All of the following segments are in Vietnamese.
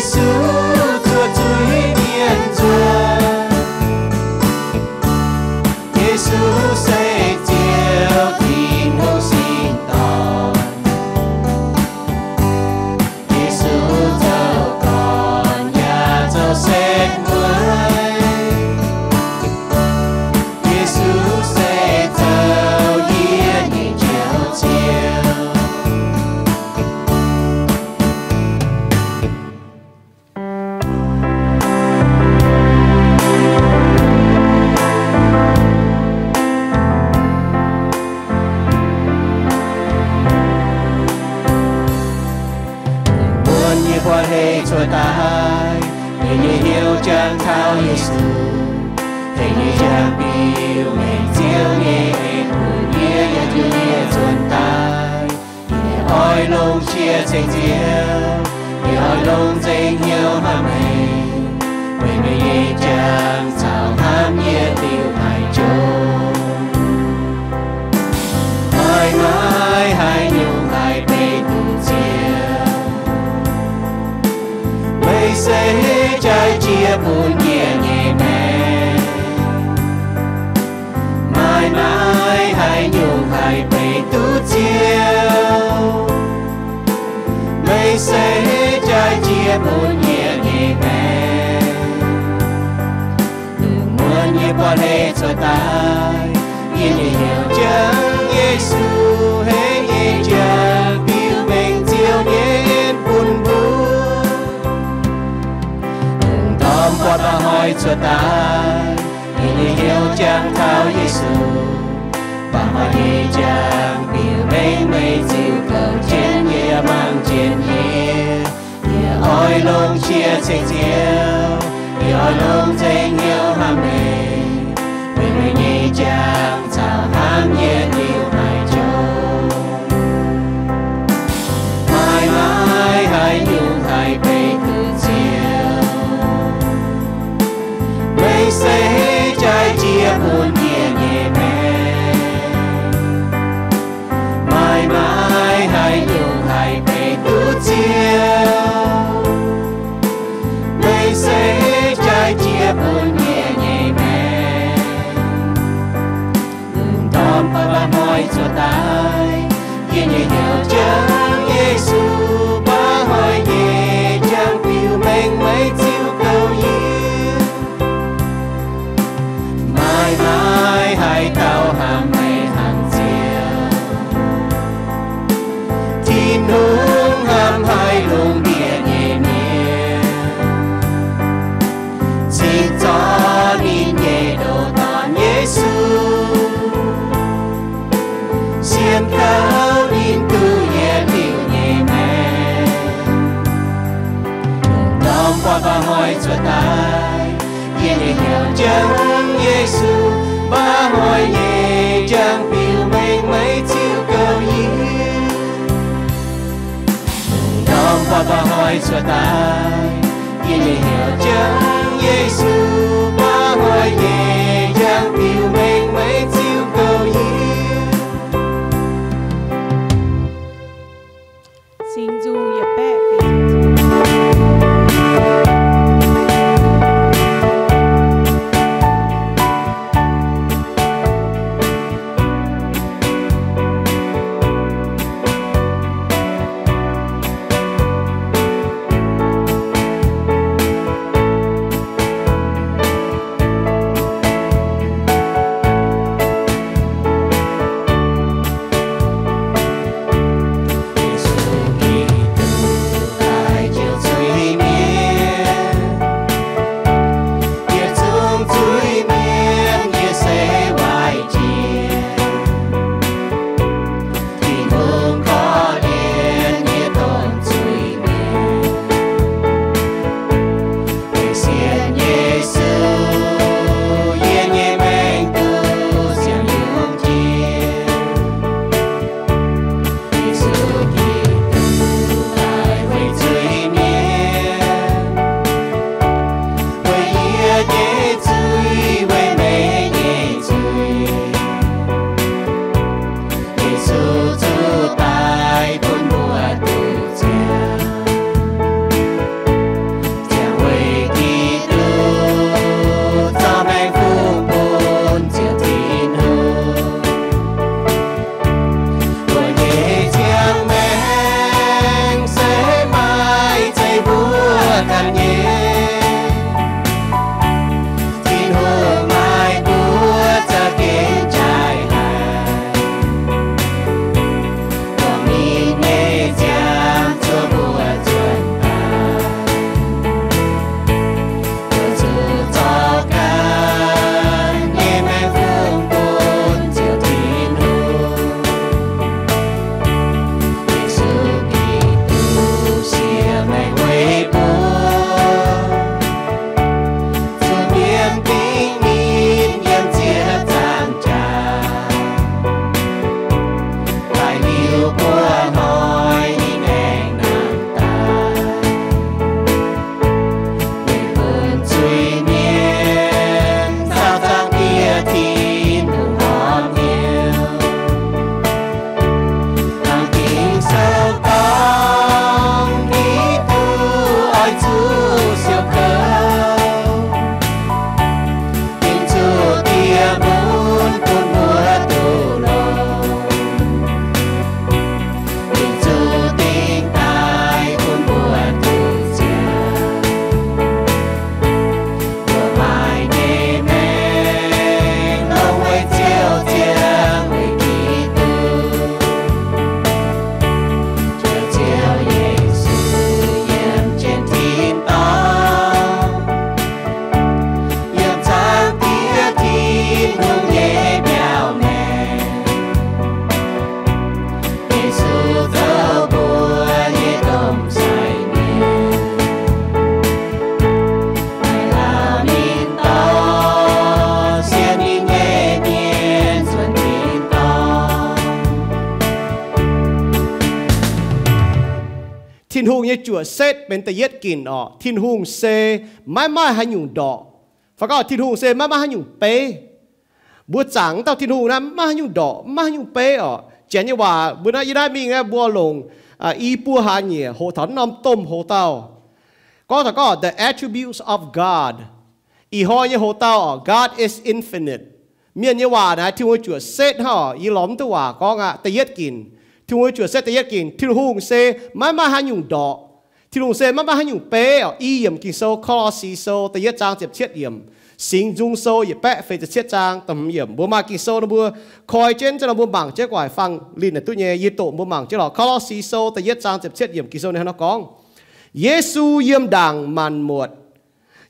Giêsu cho ta kia nhẹ nhàng chân Giêsu chúa tai yên hiểu chẳng Giêsu ba hồi nhẹ chân biểu mình mấy chiều cầu yên đom ba ba hỏi chúa tai yên hiểu chẳng Giêsu như chùa xét bên tây yết kín, ọ thiên hùng xê mãi mãi hai nhung đỏ và có thiên hùng xê mãi mãi hai nhung pê bữa chẳng tao thiên hùng là mãi hai nhung đỏ mãi hai nhung pê ọ chén như bà bữa nay đã mình nghe bùa lồng à, y bùa hà nhỉ hồ thắn nom tôm hồ tao. Có thật có the attributes of God. Y ho như hồ tao God is infinite. Miền như bà này thiên hùng chùa xét họ y lóm tao bà có ngạ tây yết kín. ออีหลอมตัวก็งะตะเย็ดกิน ที่หัวจั่วเซตตะเย็ดกินที่หุงเซไม่ไม่ให้ยุงดอก ที่ลุงเซนมันมาให้อยู่เป๊ะอีเยี่ยมกินโซคอซีโซแต่ยะจางเจ็บเช็ดเยี่ยมสิงจุงโซอย่าแปะเฟจะเช็ดจางตำเยี่ยมบัวมากินโซนะบัวคอยเจนจะเราบัวบังเจ๊กว่าฟังลินในตู้เย่ยีโตบัวบังเจ๊หรอคอซีโซแต่ยะจางเจ็บเช็ดเยี่ยมกินโซในฮนกองเยซูเยี่ยมดังมันหมด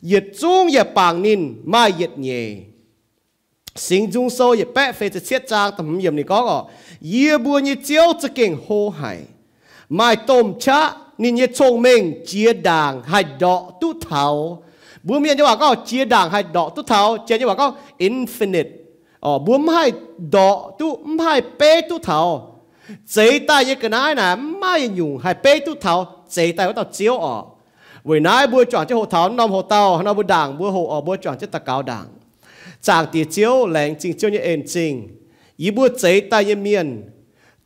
เหยียดจุงอย่าปางนินมาเหยียดเย่ 行中收也白费这些章，他们也没搞个，也不你就这件祸害，买东茶，你也聪明，结党还多都逃，不面就话个结党还多都逃，接就话个 infinite，哦，不买多都买白都逃，这代也个哪呢？买用还白都逃，这代我到招哦，为哪不转这后逃，那后逃，那不党不后哦，不转这打搞党。 tu thảo chế tay có tao chiếu ở vì nãy búa chọn cho hộ thảo năm hộ tàu năm búa đảng búa hộ ở búa chọn cho ta cao đảng chàng tiệt chiếu lệnh chính chiếu như ên chính ý búa chế tay như miền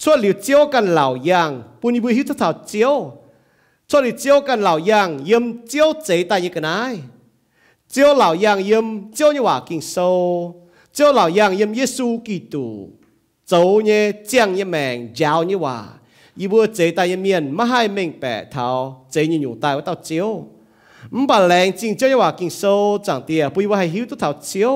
ช่วยเหลือเจียวกันเหล่ายางปุ่นบุหิตถาเจียวช่วยเหลือเจียวกันเหล่ายางยมเจียวเจตายยังกันไงเจียวเหล่ายางยมเจียวนี่ว่ากินโซเจียวเหล่ายางยมเยซูกิตูโจเนี่ยเจียงยี่แมงยาวนี่ว่าอีบัวเจตายยังเมียนไม่ให้เมงแปะเท้าเจนี่อยู่ตายว่าเต้าเจียว唔把แรงจริงเจ้าว่ากินโซจังเตียปุยว่าให้หิวตุเท้าเจียว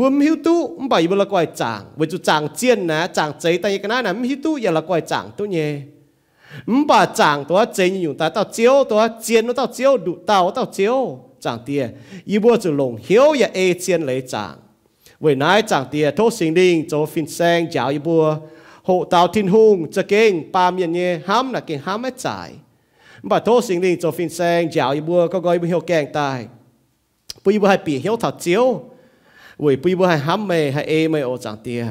บุมหิวตู้ไม่ไปอีบุละกวยจางวิจุจางเจียนนะจางใจแต่ยังนั้นนะไม่หิวตู้อย่าละกวยจางตัวเนี่ยไม่ไปจางตัวเจนอยู่แต่ตัวเจียวตัวเจียนตัวเจียวดูเต่าตัวเจียวจางเตี้ยอีบัวจะลงเหียวอย่าเอเจียนเลยจางเวนายจางเตี้ยโทษสิ่งดิ่งโจฟินแซงจ้าวอีบัวหเต่าทินหุงจะเก่งปามยันเนี่ยห้ามนะเก่งห้ bây giờ hai bị hiểu thật chiếu. Vì bây giờ hai hám mê, hai e mê ô chẳng tia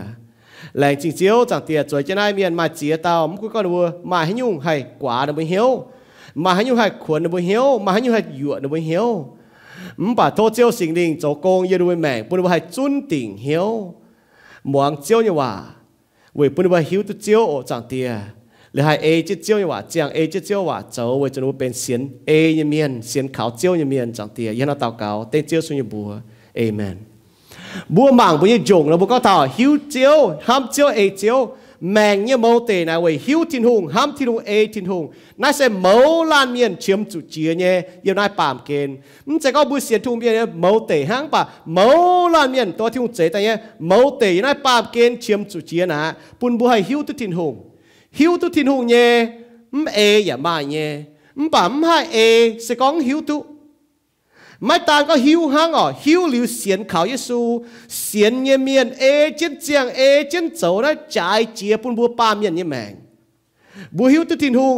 lại chính chiếu, chẳng tia rồi trên ai miền mà chia tao không có con vua mà hay nhung hay quả nó mới hiểu mà hay nhung hay khuẩn nó mới hiểu mà hay nhung hay dựa nó mới hiểu mà bà thô chiếu sinh đình, chỗ công yêu đuôi mẹ bây giờ hai chun tình hiểu muang chiếu như hòa. Vì bây giờ hiểu tu chiếu ô chẳng tia หรือให้เอจิเจียวว่าเจียงเอจิเจียวว่าเจ้าไว้จนเป็นเสียนเอยเมียนเสียนขาวเจียวยเมียนจังเตียยันเอาเตาเกาเต้เจียวสุญญบัวเอเมนบัวหมางบุญจงแล้วบัวก็ต่อหิวเจียวห้ามเจียวเอเจียวแมงเนี่ยเมาเตนะเว้ยหิวทินหงห้ามทินหงเอทินหงนายเสเมาลานเมียนเชื่อมจุเจียเนี่ยเยี่ยนายปามเกณฑ์มันจะก็บุเสียนทุ่งเมียนเนี่ยเมาเตห้างป่ะเมาลานเมียนตัวที่หงเจแต่เนี่ยเมาเตนายปามเกณฑ์เชื่อมจุเจียนะปุ่นบัวให้หิวทุทินหง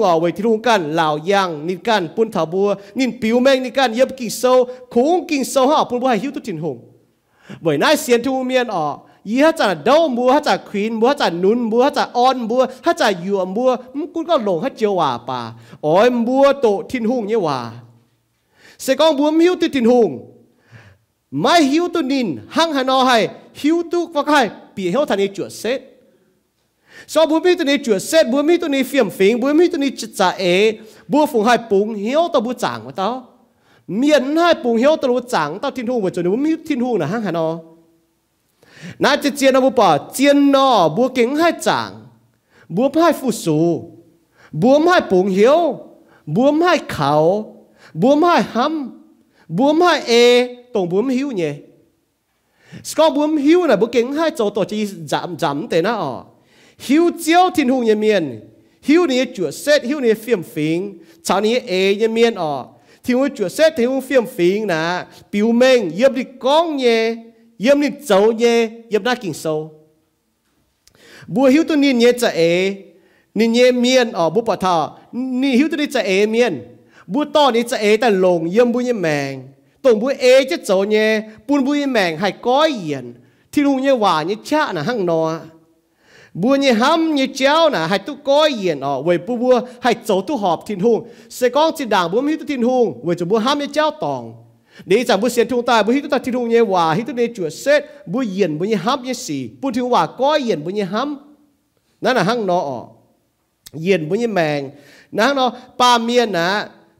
อ๋อไว้ที่หงกันเหล่ายังนิกันปุ่นถาบัวนินปิวแมงนิกันเย็บกิ่งโซคงกิ่งโซฮะปุ่นบัวให้หิวตุทินหงไว้นายเสียนทุ่งเมียนอ๋อ ยี่ฮัจะเดาบัวฮัจะควีนบัวฮัจะนุนบัวฮัจะออนบัวฮัจะยัวบัวมันกูก็หลงฮัเจียวว่าป่าอ๋อบัวโตทินหงเนี่ยว่า sẽ con buông hiu tu tin hùng mai hiu tu nín hăng hà nó hay hiu tu và cái bị hiu thành chuột xét so buông hiu tu ní chuột xét buông hiu tu ní phiền phiền buông hiu tu ní chật chà ế buông phùng hai bùng hiu tao buông chẳng mà tao miền hai bùng hiu tao buông chẳng tao tin hùng và chuẩn buông hiu tin hùng là hăng hà nó nãy chỉ chiên nó buông bỏ chiên nó buông kính hai chẳng buông hai phụ sù buông hai bùng hiu buông hai khẩu buông hai hâm buông hai e tổng buông hiu nhỉ có buông hiu là buông kính hai chỗ tổ chỉ giảm giảm thế nào hiu chiếu thiên hùng nhỉ miền hiu này chuột xét hiu này phiền phiền chào này e nhỉ miền ở thiên hùng chuột xét thiên hùng phiền phiền nè biểu minh yếm đi na chỉ chiên ông bà chiên nọ búa kính hai chàng búa hai phụ sù búa hai bụng hiếu búa hai khảo búa hai hâm búa hai e tổng búa hiếu nhỉ có búa hiếu là búa kính hai chỗ tổ chỉ giảm giảm thế nào à chiếu thiên hùng nhà miền hiếu này chữa xét hiếu này phiêm phính cháu này e nhà miền à thiên hùng chữa xét thiên hùng phiêm phính nè biểu mình yếm đi con nhỉ yếm ni cháu nhé, yếm nát kinh sâu. Bùa hiếu tu ni nhé chả ế ni nhé miên ở bùa bà thà ni hiếu tu ni chả ế miên. Bùa to ni chả ế ta lồng yếm bùa nhé mèng tổng bùa ế chết cháu nhé, bùn bùa nhé mèng hay có yên thì luôn nhé hòa nhé chạ là hăng nò. Bùa nhé hâm nhé chéo là hay tu có yên ở về bùa bùa hay cháu tu họp thiên hùng. Sẽ con chỉ đảng bùa hiếu tu thiên hùng về chỗ bùa hâm nhé chéo tòng. นี่จากบุเสียนทุงตายบุฮิตุตัดทินุงเยว่าฮิตุเนี่ยจวดเสร็จบุเยียนบุเยห้ำเนี่ยสีปุนทิงว่าก้อยเยียนบุเยห้ำนั่นน่ะหั่งนออเยียนบุเนี่ยแมงนั่นนาะปาเมียนนะ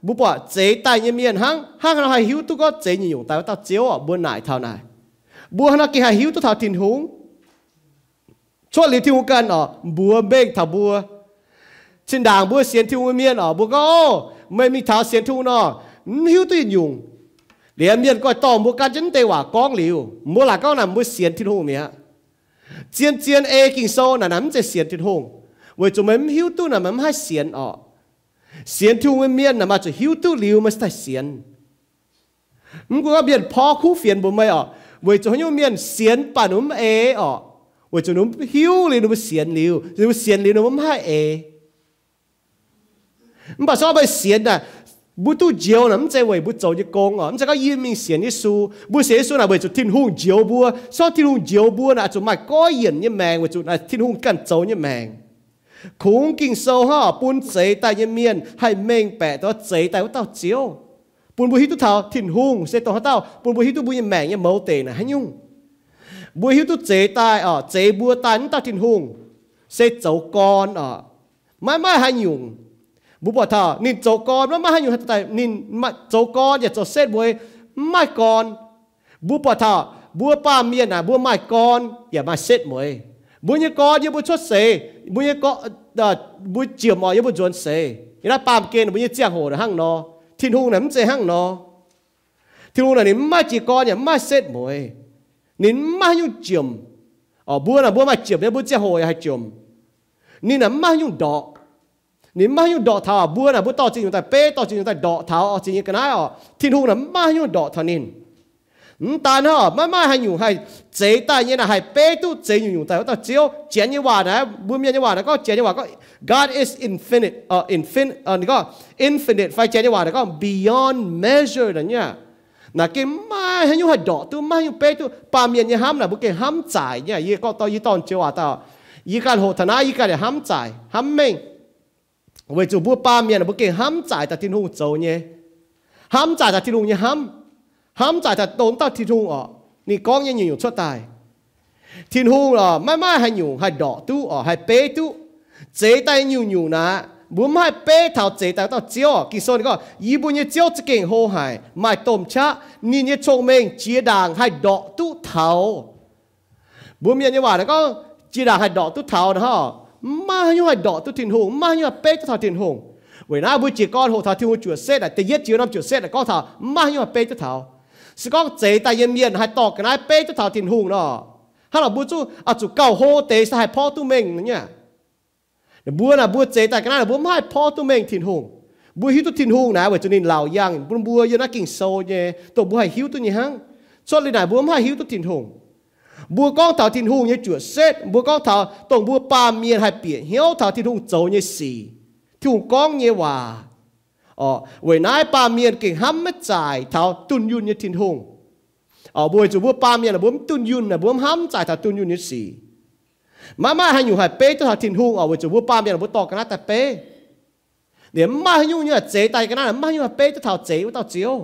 บุปผาเจ๊ตายยังมีอันหังหังเราให้หิวตุก็เจ๊ยังอยู่แต่ว่าตาเจียวอะบัวไหนเท่าไหนบัวนักกินให้หิวตุเท่าทินหงช่วยหลีทิวกันอะบัวเบ่งถ้าบัวชินด่างบัวเสียนทิวเมียนอะบัวก็ไม่มีเท้าเสียนทุงนอหิว เลียมเมียนก็ต่อมัวการจันเตว่ากองหลิวมัวหลักก็นั่นมัวเสียนที่หงเมียเจียนเจียนเอกิงโซนั่นนั่นจะเสียนที่หงเวจุมันหิวตู้นั่นมันให้เสียนออกเสียนที่หงเมียนนั่นมาจะหิวตู้หลิวมันจะเสียนมึงก็เบียนพอคู่เฟียนบ่ไม่ออกเวจุหิวเมียนเสียนป่านุ่มเอออกเวจุนุ่มหิวเลยนุ่มเสียนหลิวนุ่มเสียนหลิวนุ่มให้เอมันบอกชอบไปเสียนน่ะ 不都照啦，唔即系为不做一工哦，唔即系个言明善一书，不写书嗱为做天空照不啊，所以天空照不嗱做埋改人一命，为做嗱天空跟做一命。孔经数哈，半仔大一面系明白到仔大到照，半部戏都头天空写到到，半部戏都半一命一冇地嗱系用，部戏都仔大哦，仔部大到天空写做干哦，买买系用。 บุบทานินโจกอนว่ามาให้อยู่แต่นินมาโจกอนอย่าโจเซตบวยไม่ก่อนบุบทาบัวป้าเมียน่ะบัวไม่ก่อนอย่ามาเซตมวยบุญยกอนอย่าบุชดเสบุญยกอนบุญเจียมอย่าบุจวนเสอย่าได้ปามเกณฑ์บุญยเจียงโหดหั่งนอทิ้งหูน่ะมันเจหั่งนอทิ้งหูน่ะนี่ไม่จีกอนอย่าไม่เซตมวยนินไม่ยุ่งเจียมอ๋อบัวน่ะบัวไม่เจียมเนี่ยบุญเจียงโหดอย่ นี่มาอยู่ดอกเท้าบัวนะบุต่อจริงอยู่แต่เป้ต่อจริงอยู่แต่ดอกเท้าจริงกันนะอ๋อที่นู่นนะมาอยู่ดอกเท่านี้ตาเนาะม่ไม่ให้อยู่ให้เจตาเนี่ยนะให้เป้ตู้เจอยู่อยู่แต่ว่าต่เจียวเจียนยี่ว่านะบุญยี่ว่านะก็เจียนยี่ว่าก็ God is infinite เอ่อ infinite เอ่อนี่ก็ infinite ไฟเจียนยี่ว่านะก็ beyond measure นะเนี่ยนะเกมาให้อยู่ให้ดอกตู้มาอยู่เป้ตู้ปามียนยี่ห้ามนะบุเกห้ามจเนี่ยยี่ก็ต่อยี่ตอนเจียวว่าต่อยี่การโหดนายี่การเนี่ยห้ามจห้ามเม่ง เวจูบัวป้าเมียนะบุเก่งห้ามจ่ายแต่ทิ้งหงโจเนี่ยห้ามจ่ายแต่ทิ้งหงเนี่ยห้ามห้ามจ่ายแต่โดนตัดทิ้งหงอ๋อนี่กองยังอยู่ชั่วตายทิ้งหงอ๋อไม่ไม่ให้อยู่ให้ดอกตู้อ๋อให้เป๊ตู้เจ๊ตายอยู่อยู่นะบุ้มให้เป๊เท่าเจ๊ตายต่อเจียวกิโซนก็ยี่บุญเนี่ยเจียวจะเก่งโหหายไม่ต้มชะนี่เนี่ยชงเมงเจียด่างให้ดอกตู้เท่าบุ้มเนี่ยเนี่ยว่าแล้วก็เจียด่างให้ดอกตู้เท่านะฮะ mà như là đỏ tu thiên hùng mà như là bê tu thọ thiên hùng. Vì na buổi chiều con hồ thọ thiên hùng chuột xe là tây yết chiều năm chuột xe là con thọ mà như là bê tu thọ sự con chế tại yên miền hay tỏ cái này bê tu thọ thiên hùng đó hay là buổi chú à chú cầu hô tế sai po tu mình nhá buổi là buổi chế tại cái này là buổi mai po tu mình thiên hùng. Buổi hiu tu thiên hùng nãy vậy cho nên lào giang buôn buổi như nó kinh sâu nhé. Tổ buổi hiu tu như hăng. Cho nên này buổi mai hiu tu thiên hùng. บัวกองเท่าทินหูเนี่ยจวดเสร็จบัวกองเท่าตรงบัวปาเมียนให้เปลี่ยนเหี้ยวเท่าทินหูโจเนี่ยสีที่หูกองเนี่ยว่าอ๋อเวนายปาเมียนเก่งห้ำไม่จ่ายเท่าตุนยุนเนี่ยทินหูอ๋อบัวจูบัวปาเมียนบัวตุนยุนนะบัวห้ำจ่ายเท่าตุนยุนเนี่ยสี่มามาให้อยู่ให้เป๊ะเท่าทินหูอ๋อบัวจูบัวปาเมียนบัวตอกันนะแต่เป๊ะเดี๋ยวมาให้อยู่เนี่ยเจ๊ตายกันนะมาให้อยู่ให้เป๊ะเจียว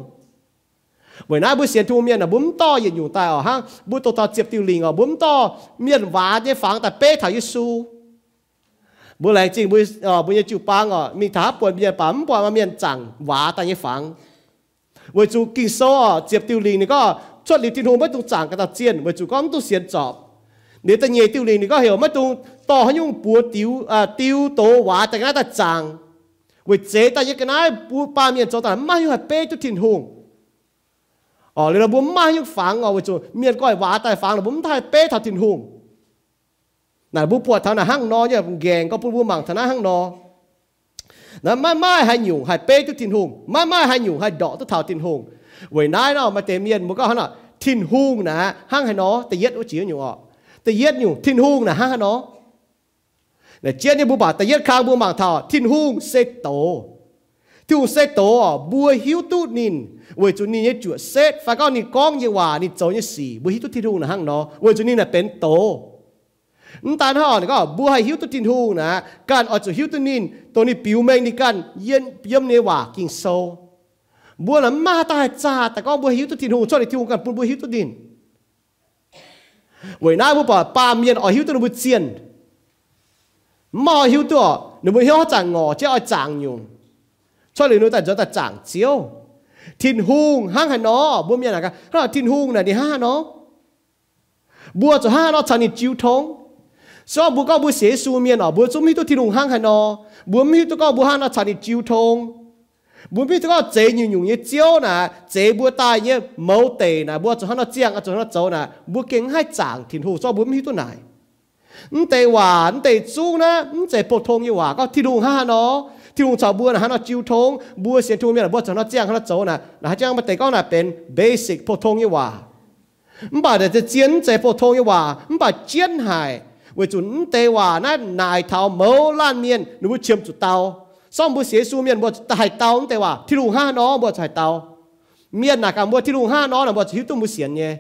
เวน่าบุเสียนทูเมียนอะบุ้มต่อยืนอยู่ตายอะฮะบุตรตอเจ็บติวลิงอะบุ้มต่อเมียนหวาเนี่ยฝังแต่เป๊ะถ่ายยิสูบุแรงจริงบุอะบุยจูปังอะมีท้าปวดเมียนปั๊มปวดมาเมียนจังหวาแต่ยังฝังเวจูกิงโซ่เจ็บติวลิงนี่ก็ชดลิตินหูไม่ต้องจังกระตัดเจียนเวจูก็ต้องเสียนจอบเดี๋ยวแต่เยติวลิงนี่ก็เหี่ยวไม่ต้องต่อให้ยุ่งปวดติวอ่าติวโตหวาแต่ก็น่าจะจัง为这大一个那不把面做大，马有还背น挺红。 อ๋อเลยเราบุ้มมายุกฝังเอาไว้จูเมียนก้อยว่าแต่ฝังเราบุ้มไทยเป๊ะทัดทินหุงน่ะบุปวดเท่านั้นห้างนอเนี่ยแกงก็พูดบุ้มังเท่านั้นห้างนอนะไม่ไม่ให้หยุ่ให้เป๊ะทุกทินหุงไม่ไม่ให้หยุ่ให้ดอกทุกเท่าทินหุงไว้นายเนาะมาเตเมียนมันก็ขนาดทินหุงนะห้างให้นอแต่เย็ดอุจิ๋วอยู่อะแต่เย็ดอยู่ทินหุงนะห้างให้นอเนี่ยเจียนี่บุบาแต่เย็ดคางบุมังเท่าทินหุงเซตโตที่หุงเซตโตบัวหิวตูนิน เวจุนี่เนี่ยจวดเซตฟาก็นี่ก้องเยว่านี่โจเนี่ยสี่บุหิตุที่ทูนะฮังเนาะเวจุนี่น่ะเป็นโตนตาห่อนก็บัวให้หิวตุทินทูนะการออกจากหิวตุนินตัวนี้ผิวแมงนี่กันเย็นเยี่ยมเนว่ากิงโซบัวหลัมาตายจ่าแต่ก็บัวหิวตุทินทูชอบในทิวกันปุ่นบัวหิวตุดินเวน้าบัวป่าปามเย็นออกหิวตุนบุเซียนมอหิวตัวหนูบุหิวจางงอเจ้าจางยุงชอบเลยนู้แต่จะแต่จางเจียว ทินหุงห้างหันนอบัวมียอะไรกันทินหุงน่ะนี่ห้าหนอบัวจะห้าหนอชนิดจิ้วทงซอบัวก็บัวเสียสูเมียนอบัวจุ่มให้ตัวทินหุงห้างหันนอบัวมีตัวก็บัวห้าหนอชนิดจิ้วทงบัวมีตัวก็เจยงยู่เนี่เจ้าวน่ะเจบัวตายเนี่ยเมาเตน่ะบัวจะห้าหนอเจียงจะห้าหนอเจ้าน่ะบัวเก่งให้จางทินหุงซอบัวมีตัวไหนนเตหวานเตจู้นะนเจปวดทงยี่หว่าก็ทินหุงห้าหนอ ที่ลุงชาวบัวนะฮะน่าจิวทงบัวเสียนทุ่งเนี่ยบัวจะน่าเจียงฮะนอโจนะนะฮเจียงมาแต่ก็น่ะเป็นเบสิกพวกทงยี่ว่ามันบาดจะเจียนใจพวกทงยี่ว่ามันบาดเจียนหายเวจุนเตว่านั่นนายเทาเมาล้านเมียนหนูเชื่อมจุดเตาซ่อมบุเสียสูเมียนบัวชตายเตาแตว่าที่ลุงห้าน้องบวชตายเตาเมียนหนักกันบัวที่ลุงห้าน้องนะบวชหิวตุ้มบุเสียนเนี่ย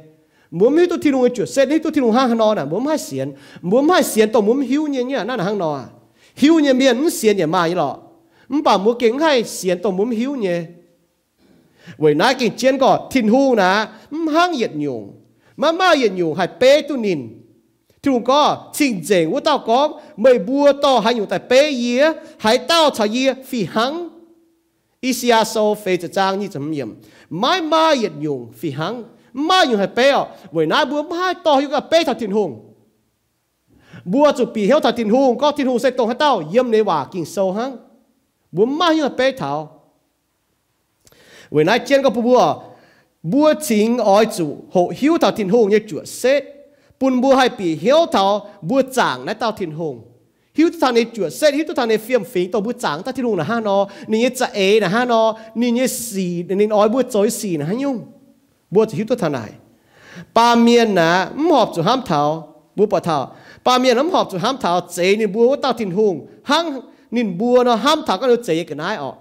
มุมหิวตุ้ที่ลุงจุดเส้นจนี่ตุ้ที่ลุงห้าน้องนะมุมห้าเสียนมัวไม่เสียนตัวมุมหิวเนี่ยเนี่ยนั่นห้างน้องหิวเนี่ยเมียนเสียนเนี่ยมาอีหรอ มันป่ามุเก่งให้เสียนตัวมุมหิวเนี่ยเว้ยนายกินเจียนก็ทิ้นหูนะมันห้างเหยียดหยุ่งมามาเหยียดหยุ่งให้เป๊ตุนิน chúng có trình diện của tao có mày bùa to hay dùng tại bế yế hay tao chả yế phi hăng Isiaso phê cho trang như chấm nhiệm mai mai yết dùng phi hăng mai dùng hay bế ọ với nãy bùa mai to hay บัวมาอยู่เปเทาเวนไอเจียนก็บัวบัวจิงอ้อยจู่หหิวเทาทินหงเยจั่วเซตปุ่นบัวให้ปีเหียวเทาบัวจางในเตาทินหงหิวทางในจั่วเซตหิวทางในเฟียมฟิงตัวบัวจางตาทินหงนะฮานอนี่จะเอนะฮานอนี่ยสีนี่อ้อยบัวจอยสีนะฮะยุ่งบัวจะหิวตัวทางไหนปาเมียนนะมหอบจู่ห้ามเทาบัวปะเทาปาเมียนน้ำหอบจู่ห้ามเทาเจนี่บัวว่าเตาทินหงหัง นินบัวเนาะห้ามถักก็เราเจยกันนายออก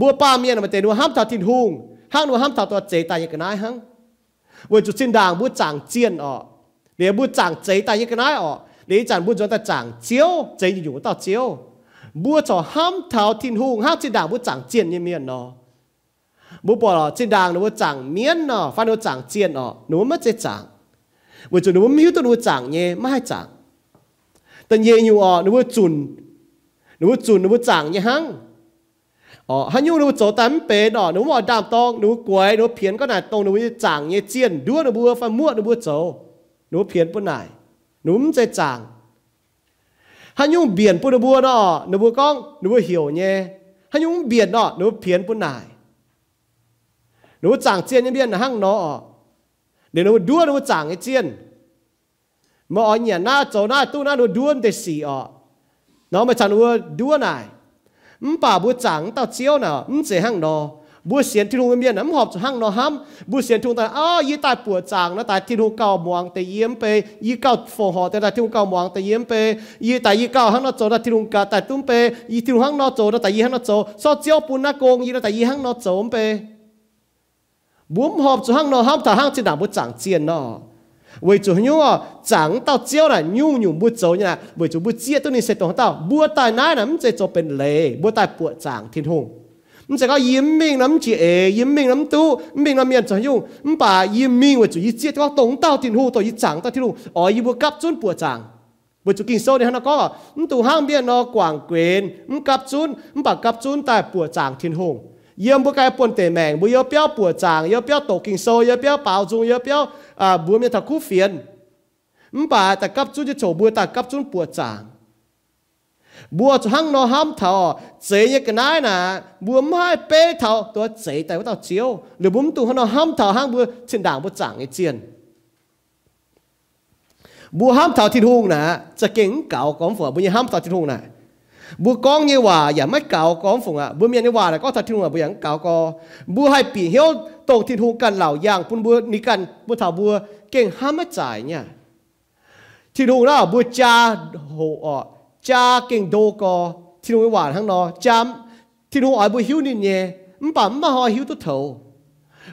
บัวป้าเมียนมาเจนัวห้ามถักทินหุงห้างนัวห้ามถักตัวเจตายกันนายหังบัวจุดสินด่างบัวจางเจียนออกเดี๋ยวบัวจางเจตายกันนายออกเดี๋ยวจันบัวจวนแต่จางเจียวเจยอยู่ต่อเจียวบัวจ่อห้ามถท้าทินหุงห้ามสินด่างบัวจางเจียนเมียนเนาะบุปผาจินด่างหนูจางเมียนเนาะฟันหนูจางเจียนเนาะหนูไม่เจจางบุจุหนูไม่หิวตัวหนูจางเย่ไม่ให้จางแต่เยอยู่อะหนูว่าจุน นูจูนูจางยังหังอ๋อฮันยูนูโจตันเปดอนูมอดามตองนูกวยนูเพียนก็หนาตรงนูจางเยเจียนด้วยนูบัวฟ้ามั่วนูบัวโจนูเพียนปุ่นไหนนูมใจจางฮันยูเบียนปุ่นนูบัวดอนูบัวก้องนูบัวเหี่ยวเยฮันยูเบียนดอนูเพียนปุ่นไหนนูจางเจียนยังเบียนหังเนาะเดี๋ยวนูด้วยนูจางเยเจียนมออเนี่ยหน้าโจหน้าตู้หน้านูด้วนแต่สี่อ๋อ nó mà chẳng ua đua này m bà bua chẳng tao chiếu nào m dễ hăng nó bua xiên thiên hùng miền nắm họp hăng nó ham bua xiên thiên hùng ta à y tại bua chẳng nó tại thiên hùng cao muang tại yếm pe y cao phò họ tại tại thiên hùng cao muang tại yếm pe y tại y cao hăng nó chỗ tại thiên hùng cả tại tung pe y thiên hùng hăng nó chỗ tại y hăng nó chỗ so chiếu bún na công y tại y hăng nó chỗ pe บุ้มหอบสุหังนอห้ามตาห้างจินดาบุจังเจียนนอ 为主因啊，长到招来扭扭不走呢，为主不接到你食到到，不带奶呢，唔在做เป็นเลย不带ปวดจาง天空。唔就讲严明谂住诶，严明谂到，唔明谂人就用唔把严明为主一接个东到天户到一长到天户，哦，一部急转不长。为主见数你喺度讲啊，唔到ห้าง边咯广quyền，唔急转，唔把急转但系不长天 户。ยังบุกายปนเตแมงบุยเปียวปวดจางยเปียวตกกินโซยเปียวเปล่าจงยเปียวอ่าบัวเมียตะคู่เฟียนมป่าแต่กับจุนจะโฉบัวแต่กับจุนปวดจางบัวจะหังนอห้ามเท่าเจียกันได้นะบัวไม่เป๊ะเท่าตัวเจียแต่ว่าตัวเจียวหรือบุ้มตัวหังนอห้ามเท่าห้างบัวเช่นด่างบัวจางไอเจียนบัวห้ามเท่าที่ทุ่งนะจะเก่งเก่าของฝนบัวยังห้ามเท่าที่ทุ่งนะ บัวกองเนี่ยว่าอย่าไม่เก่าของฝนอะบัวเมียนี่ว่าแล้วก็ทัดที่ทุ่งอะบัวยังเก่าก็บัวให้ปีเหี้ยวตรงที่ทุ่งกันเหล่าอย่างปุ่นบัวนี่กันบัวเท่าบัวเก่งห้ามไม่จ่ายเนี่ยที่ทุ่งแล้วบัวจ้าโหอะจ้าเก่งโดก็ที่นุ่งหวาทั้งนอจำที่นุ่งอ่อยบุหิวนี่เนี่ยมันปั๊มมาหอหิวตัวเถา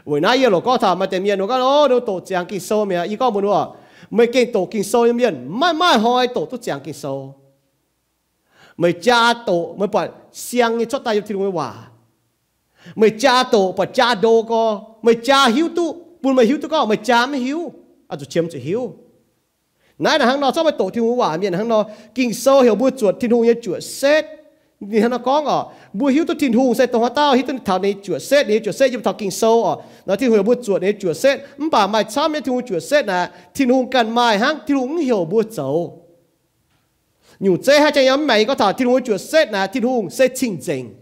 วันนั้นยี่หลก็ทำมาแต่เมียนก็โอ้ดูโตจางกินโซเมียอีก็มันว่าไม่เก่งโตกินโซเมียนไม่ไม่หอยโตตัวจางกินโซ mày cha tổ, mày bảo xiang như cho tay thì mày hòa mày cha tổ, bảo cha đô co. Mày cha hiếu tu, buồn mày hiếu tu co, mày cha mày hiếu. À tụi chiếm tụi hiếu. Nãy là hàng nó sao mày tổ thì mày hòa miền hàng nó kinh sâu hiểu bùa chuột thiên hùng nhớ chuột xét thì hắn nó có ngỏ bùa hiếu tu thiên hùng sẽ tông tao, hiếu tôi thảo này chuột xét này chuột xét giúp thảo kinh sâu ở. Nó thiên hùng bùa chuột này chuột xét mà bà mày sao mày thiên hùng chuột xét nè thiên hùng cần mày hăng thiên hùng hiểu bùa chầu nhưng chế hai chân yếm mấy có thả thiên hùng chuột xét nè, thiên hùng sẽ chinh chỉnh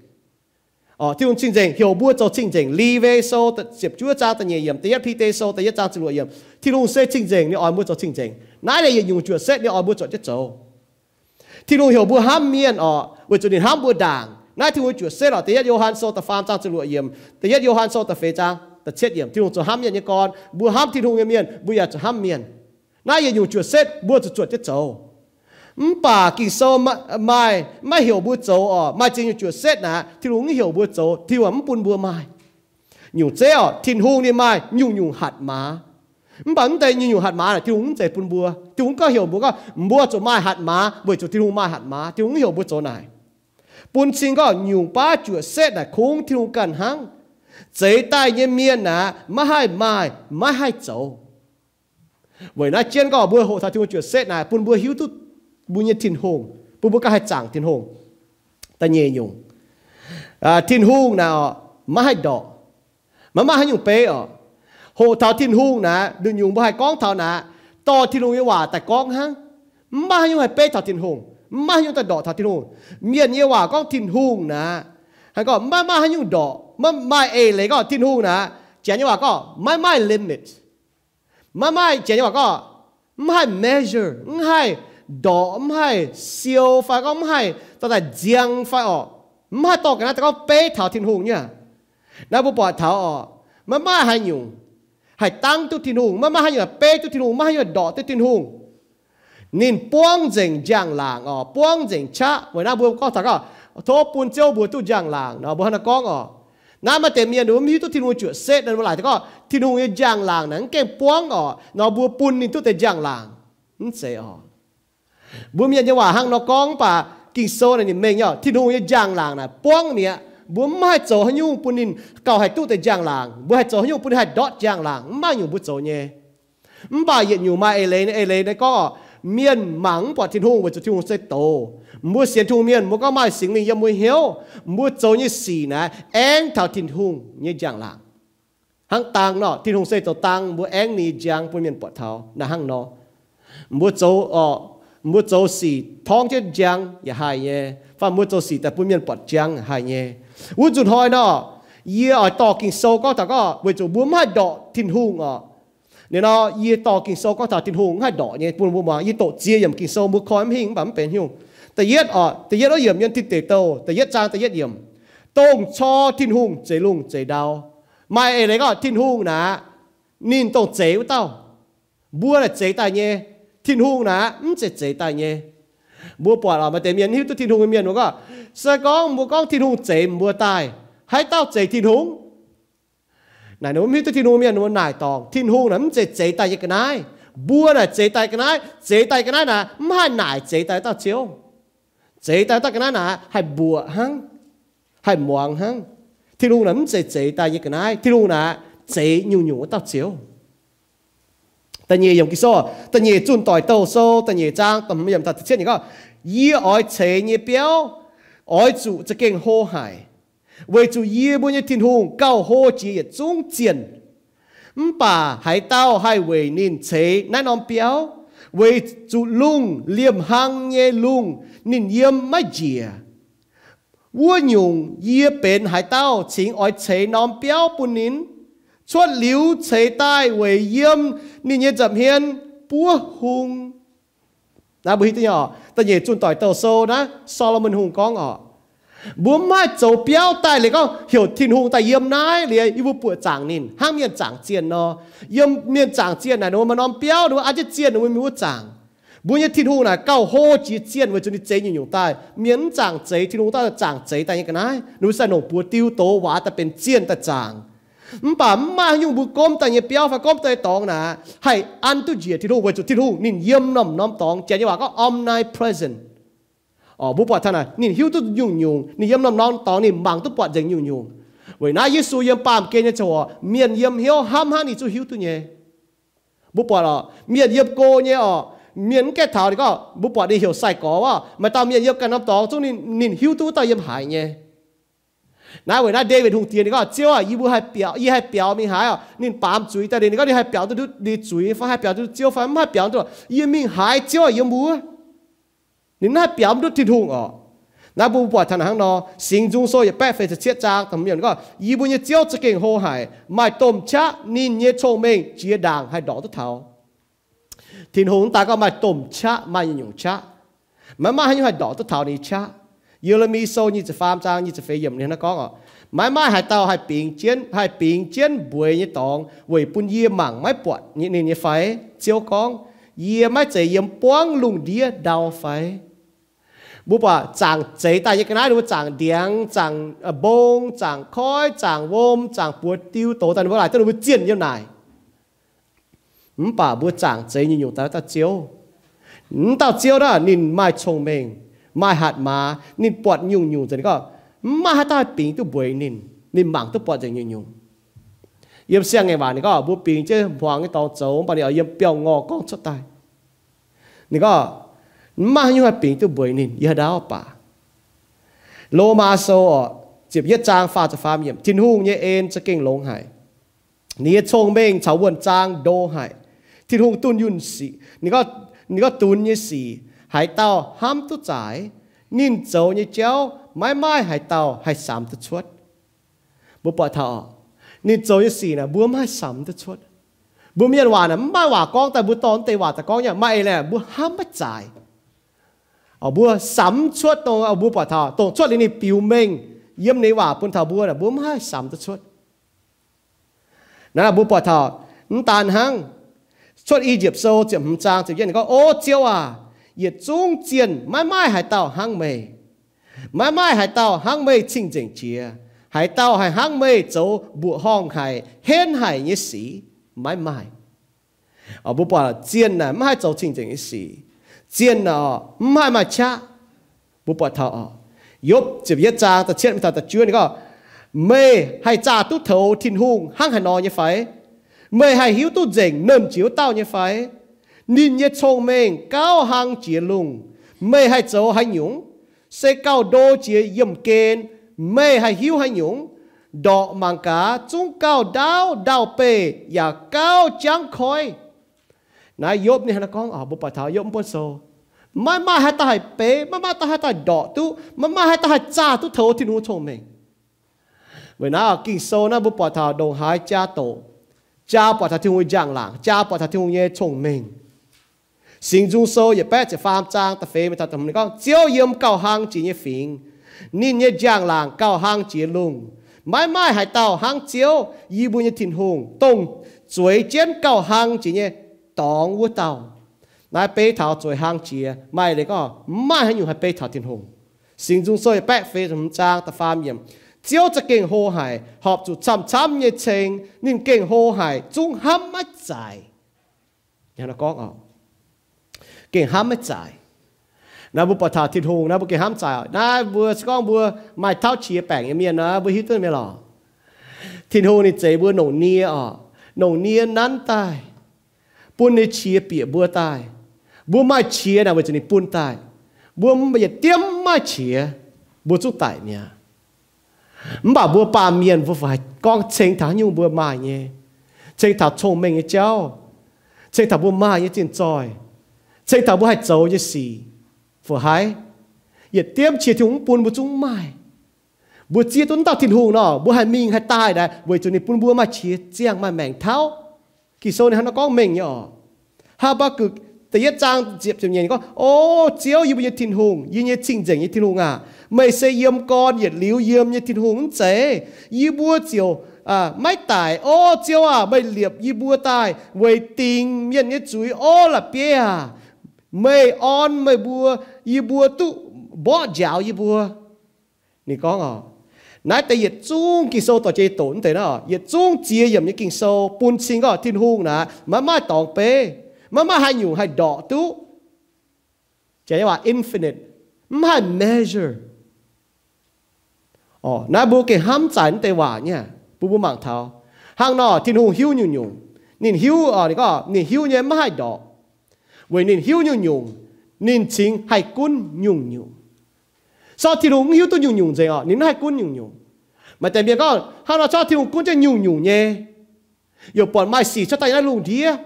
ờ thiên hùng chinh chỉnh hiểu bua cho chinh chỉnh li về so tiếp chúa cha tận nhiệm tế pi tế so tế cha chịu nhiệm. Thiên hùng sẽ chinh chỉnh nếu ai mua cho chinh chỉnh nãy đây dùng chuột xét nếu ai mua cho chết châu. Thiên hùng hiểu bua ham miên ờ với chuột ham bua đảng. Nãy thiên hùng chuột xét là tế Johann so tế phàm cha chịu nhiệm, tế Johann so tế phế cha tế chết nhiệm. Thiên hùng cho ham miên như con bua ham thiên hùng miên bua cho ham miên. Nãy là dùng chuột xét bua cho chuột chết châu bà kinh sâu mai mai hiểu bút dấu ở ờ, mai chỉ như chuột xét nà thì đúng hiểu bút dấu thì ấm bún bùa mai. Nhung chế ở ờ, thiên hung đi mai, nhung nhung hạt má. Bắn tay như nhung hạt má là thì đúng chế bún bùa thì đúng có hiểu bùa có bùa chỗ mai hạt má, bởi chỗ thì đúng mai hạt má, thì đúng hiểu bút dấu này. Bún xin có, nhung ba chuột xét là khung thì đúng cần hăng chế tai như miên nà mà hai mai mà hai dấu vậy nó trên có bùa hộ thật thì đúng chuột xét này bún bùa hiếu tụt ที่ลุงก็เหี่ยวบัวก็บัวโจไม่หัดมาบัวโจที่ลุงไม่หัดมาที่ลุงเหี่ยวบัวโจไหนปุ่นจริงก็ยุ่งป้าจุดเซตนะคงที่ลุงกันหังเจ๊ใต้เยี่ยมเมียนนะไม่ให้ไม่ไม่ให้โจเว้ยนะเจียนก็บัวโหถ้าที่ลุงจุดเซตนะปุ่นบัวหิวตุ bunyi tin hung bu bu ka hai chang tin hung ta nye nhung à tin hung na ma hai do ma ma hai nhung pe ở hồ thảo tin hung na đừng nhung bu hai con thảo na to tin hung wa ta con hang ma hai nhung hai pe thảo tin hung ma hai nhung ta do thảo tin hung miền ye wa con tin hung na hay có ma ma hai nhung do ma ma e le có tin hung na chả nhưว่าก็ไม่ไม่ limit ไม่ไม่เจ๋งว่าก็ไม่ measure ไม่ đỏ không hay siêu phải không hay ta là giang phải ọ không hay to cái nào ta có bê thảo thiên hùng nhá nó bộ bỏ thảo ọ mà mà hay nhung hay tăng tu thiên hùng mà mà hay nhung bê tu thiên hùng mà hay nhung đỏ tu thiên hùng nên buông dình giang làng ọ buông dình cha với nó bộ có thằng ọ thô bún châu bộ tu giang làng nó bộ hắn con ọ น้ำมาเต็มเมียนูมีตัวที่นูจุดเซตนั่นเมื่อไหร่ก็ที่นูยังจางหลางนั้นแกงป้วงอ๋อนาบัวปุ่นนี่ตัวแต่จาง หลางนั่นเสียอ๋อ bố miệng như hòa hang nó con bà kinh số này mình nhở thì nó như giang làng này buông miệng bố mai chỗ hay nhung bún nín cầu hay tu tại giang làng bố hay chỗ hay nhung bún hay đọt giang làng mai nhung bố chỗ nhé bà hiện nhung mai ele này ele này có miền mắng bỏ thiên hùng với chỗ thiên hùng sẽ tổ mua xiên thu miền mua có mai sinh mình mua hiếu mua chỗ như xì nè anh thảo thiên hùng như giang làng hang tang nó thiên hùng sẽ tổ tang mua anh ni giang bún miền bỏ thảo là hang nó mua chỗ ờ มุดโจ สีท้องเจ็ดจังอย่าหายเย่ฟังมุดโจสีแต่ปุ่นเมียนปอดจังหายเย่วุ้จุดหอยเนาะเยี่ยอ่อยต่อกินโซก็แต่ก็เวจูบุ้มให้ดอกทิ้นหุงอ่ะเนี่ยเนาะเยี่ยต่อกินโซก็แต่ทิ้นหุงให้ดอกเนี่ยปุ่นบุ้มมายี่โตเจียยำกินโซมุคอยมหิงแบบเป็นหิวแต่เย็ดอ่ะแต่เย็ดเราเยี่ยมยันติดเตโตแต่เย็ดจางแต่เย็ดเยี่ยมต้งชอทิ้นหุงเจลุงเจดาวไม่อะไรก็ทิ้นหุงนะนินต้องเจวเต้าบัวน่ะเจตายเนี่ย thiên hùng nà không chế chế tai nhé. Mua bỏ là mà để miền hiếu tôi thiên hùng miền nó có sẽ có mua con thiên hùng chế mua tai, hãy tao chế thiên hùng này nó hiếu tôi thiên hùng miền nó nải tòng thiên hùng nà không chế chế tai cái này. Bùa là chế tai cái này chế tai cái này nà không hay nải chế tai tao chiếu. Chế tai tao cái này nà hãy bùa hăng hãy muang hăng. Thiên hùng nà không chế chế tai cái này. Thiên hùng nà chế nhiều nhiều tao chiếu. แต่เนี่ยยังกิโซแต่เนี่ยจุนต่อยเต้าโซแต่เนี่ยจ้างแต่ไม่ยอมตัดเช่นอย่างก็ยี่อ้อยเฉยเนี่ยเปียวอ้อยจุจะเก่งโหหายเวจูยี่บุญยทินหงเก้าโหจีจงเจียนมป่าหายเต้าหายเวนินเฉยนั่นอมเปียวเวจูลุงเลี่ยมหังเยลุงนินเยี่ยมไม่เจียวัวยุงเยี่เป็นหายเต้าชิงอ้อยเฉยน้อมเปียวปุนิน ชวดหลิวเฉยใต้เวยเยี่ยมนี่เนี่ยจับเฮียนปัวหุงนะบุหิตยอแต่เยจุนต่อยเตาโซนะซอลมันหุงก้องอ่อบัวมาโจเปี้ยวตายเลยก็เหี่ยวทิ้นหุงแต่เยี่ยมน้ายเลยอีบุปวดจางนินห้างเมียนจางเจียนเนาะเยี่ยมเมียนจางเจียนไหนโนมานอนเปี้ยวหนูอาจจะเจียนหนูไม่มีว่าจางบุญยทิ้นหุงน่ะเก้าโฮจีเจียนไว้จนนี้เจยู่อยู่ตายเมียนจางเจียทิ้นหุงตายจางเจยแต่ยังไงนนะหนูใส่หนงปัวติ้วโตหวาแต่เป็นเจียนแต่จาง มป่ามาอยู่บุกมแต่เนี่ยเปียวฟ้าก้มแต่ตองนะให้อันตุเจียที่รู้ว่าจุดที่รู้นินเยี่ยมน้อมน้อมตองเจียว่าก็ omnipresent อ๋อบุปผาท่านน่ะนินหิวตุยุ่งยุ่งนินเยี่ยมน้อมน้อมตองนินบางตุปอดยังยุ่งยุ่งเว้ยนาเยซูเยี่ยมปามเกณฑ์จะว่าเมียนเยี่ยมเหียวห้ามห้านี่จู่หิวตุเนี่ยบุปผาอ๋อเมียนเยี่ยมโกเนี่ยอ๋อเมียนแก่เท้านี่ก็บุปผาได้เหี่ยวใส่ก่อว่าไม่ตามเมียนเยี่ยมกันน้ำตองจู่นินนินหิวตุตาเยี่ยมหายเนี่ย na we na david hung tian ko chiwa i bu hai piao i hai piao mi hai nin pam chui ta den ko ni hai piao tu ni chui fa hai piao tu chiwa fa ma piao tu i mi hai chiwa i mu ni na piao tu tin hung o na bu bua than hang no sing jung so ye pa fe che chang tam yon ko i bu ni chiwa che keng ho hai mai tom cha nin ye chong meng chia dang hai dọ tu thao tin hung ta ko mai tom cha mai nhung cha mà mà hay đỏ tôi thảo đi cha yêu là mi sâu như chỉ phàm trang như chỉ phê yếm nên nó có ngọ mai mai hai tàu hai bình chiến hai bình chiến, bùi như tòng buổi bún yê mảng mai bọt như nên như phải chiếu con. Yê mai chỉ yểm buông lùng đĩa đào phải bố bà chẳng chế tại như cái này đúng chẳng điang chẳng à, bông chẳng khói chẳng vôm chẳng bùa tiêu tổ tại bố lại tôi đúng chiến như này. Bà, bố chẳng chế như nhiều ta ta chiếu. Tao chiếu đó, nhìn mai chồng mình. มาหัดมานี่ปวดยุ่งยุ่งจนก็มาหัดตาปิงตัวบวยนินนี่หมังตัวปวดจัยุ่งยุ่งเยี่ยมเสียงไงวะนี่ก็บุปิงเจ้าหวังไอ้ตองโจมปานี่เอาเยี่ยมเปียวงอก้องชดตายนี่ก็มายุ่งไอ้ปิงตัวบวยนินเยอะดาวป่าโลมาโซเจ็บเยจางฟาจะฟาเยี่ยมทิ้นหุ่งเยเอ็นจะเก่งลงหายนี่ชงเบ่งชาววนจางโดหายทิ้นหุ่งตุนยุ่นสีนี่ก็นี่ก็ตุนเยสี ามชวดตรงเอาบัวปะทาตรงชวดนี่ปิวเมงเยี่ยมในว่าปุ่นทาบัวน่ะบัวไม่สามตัวชวดนั่นบัวปะทาน้ำตาลหังชวดอียิปต์โซเจียมจางเจียมก็โอ้เจียวอ่ะ 也中间ไม่ไม่หายเต่าหังเมย์ไม่ไม่หายเต่าหังเมย์ชิงเจงเจียหายเต่าหายหังเมย์โจบัวห้องหายเห็นหายยี่สีไม่ไม่เอาบัวปะเจียนน่ะไม่ให้โจชิงเจงยี่สี chiên nọ mai mà cha bố bỏ thọ yop chỉ biết cha ta chết ta ta chưa này có mê hay cha tu thầu thiên hùng hăng hay nọ như phải mê hay hiếu tu dình nên nhé chong meng, cao hàng chia lung. Mê hai châu hai nhũng sẽ cao đô chia yếm kên mê hay hiu hay nhũng đọ mang cá chúng cao đao đao bề và cao trắng khói nãy yốp này nó con ở à, bộ bài thảo yếm bốn số mà mà hay ta hai bề mà mà ta hay ta đọ tu mà mà hay ta hay cha tu thấu thì nó chong meng. Vậy nào kinh sâu na bộ bài thảo đồng hai cha tổ. Cha bài thảo thiên huy giang lạng cha bài thảo thiên huy nhé chong meng sinh dung số ye bé chỉ phàm trang ta phê mà ta tầm con chiếu yếm cao hang chỉ như phình nên như giang làng cao hang chỉ lùng mãi mãi hải tàu hang chiếu yi bu như thìn hùng tông chuối chén cao hang chỉ như tòng vua tàu nãy bé thảo chuối hang chỉ mai đấy có mai hay nhiều hải bé thảo thìn hùng sinh dung số ye bé phê tầm trang ta phàm yếm chiếu cho kinh hô hải họp chủ chăm chăm như chênh nên kinh hô hải chung hâm mắt dài nhà nó có không เก่งห้ามไม่จ่ายนะบุปผาทิดหงนะบุเก่งห้ามจ่ายนะบัวสก้องบัวไม่เท่าเฉียแปงเมียนะบัวฮิตต้นไม่หรอทิดหงนี่เจบัวหนงเนียอะหนงเนียนั้นตายปุ่นในเฉียเปียบัวตายบัวไม่เฉียนะเวจนี่ปุ่นตายบัวไม่เตี้ยมไม่เฉียบัวจุกตายเนี่ยบ่าบัวปาเมียนบัวฝ่ายกองเชิงถานยุงบัวมาเนี่ยเชิงถาชงเมงเจ้าเชิงถาบัวมาเนี่ยจินจอย chạy tàu bố hạch dấu như xì. Phở hái yết tiêm chích thì cũng buồn bố chúng mày, bố chia tuấn tạo thịt hùng nọ, bố hạch mình hạch tai đấy. Bố chúng này buồn bố mà chia chiang mà mảnh tháo. Kỳ sâu này hắn nó có mình nhỏ ha ba cực tự nhiên trang dịp diệp nhìn có ô chiếu như bây giờ thiên hùng như như trình chỉnh như thiên hùng à, à mày sẽ yếm con yết liu yếm như thiên hùng chế như bua chiều à mai tải ô chiếu à bây liệp như bua tai. Vậy tình miền như chuối ô là bia à mày on mày bùa y bùa tu bỏ giáo y bùa nì có ngờ nãy tại yết chung kinh sâu tỏ chế tổn thế đó. Yết chung chia yểm như kinh sâu bùn xin có thiên hung nà mà mai tòng pê mà mai hai nhủ hai đỏ tu chế là infinite mà measure. Ồ nãy bùa cái ham chán tê hòa nha bùa bùa mạng thảo. Hàng nọ thiên hung hiu nhung nhung nhìn hiu ờ thì có nhìn hiu nhé mai đỏ vì nên hiu nhung nhung, nên chính hay cún nhung nhung. Sao thì đúng hiu tôi nhung nhung gì ạ nên hay cún nhung nhung. Mà tại vì con hắn là cho thì đúng cún cho nhung nhung nhé. Giờ bọn mai xì cho tay nó lùng đi hắn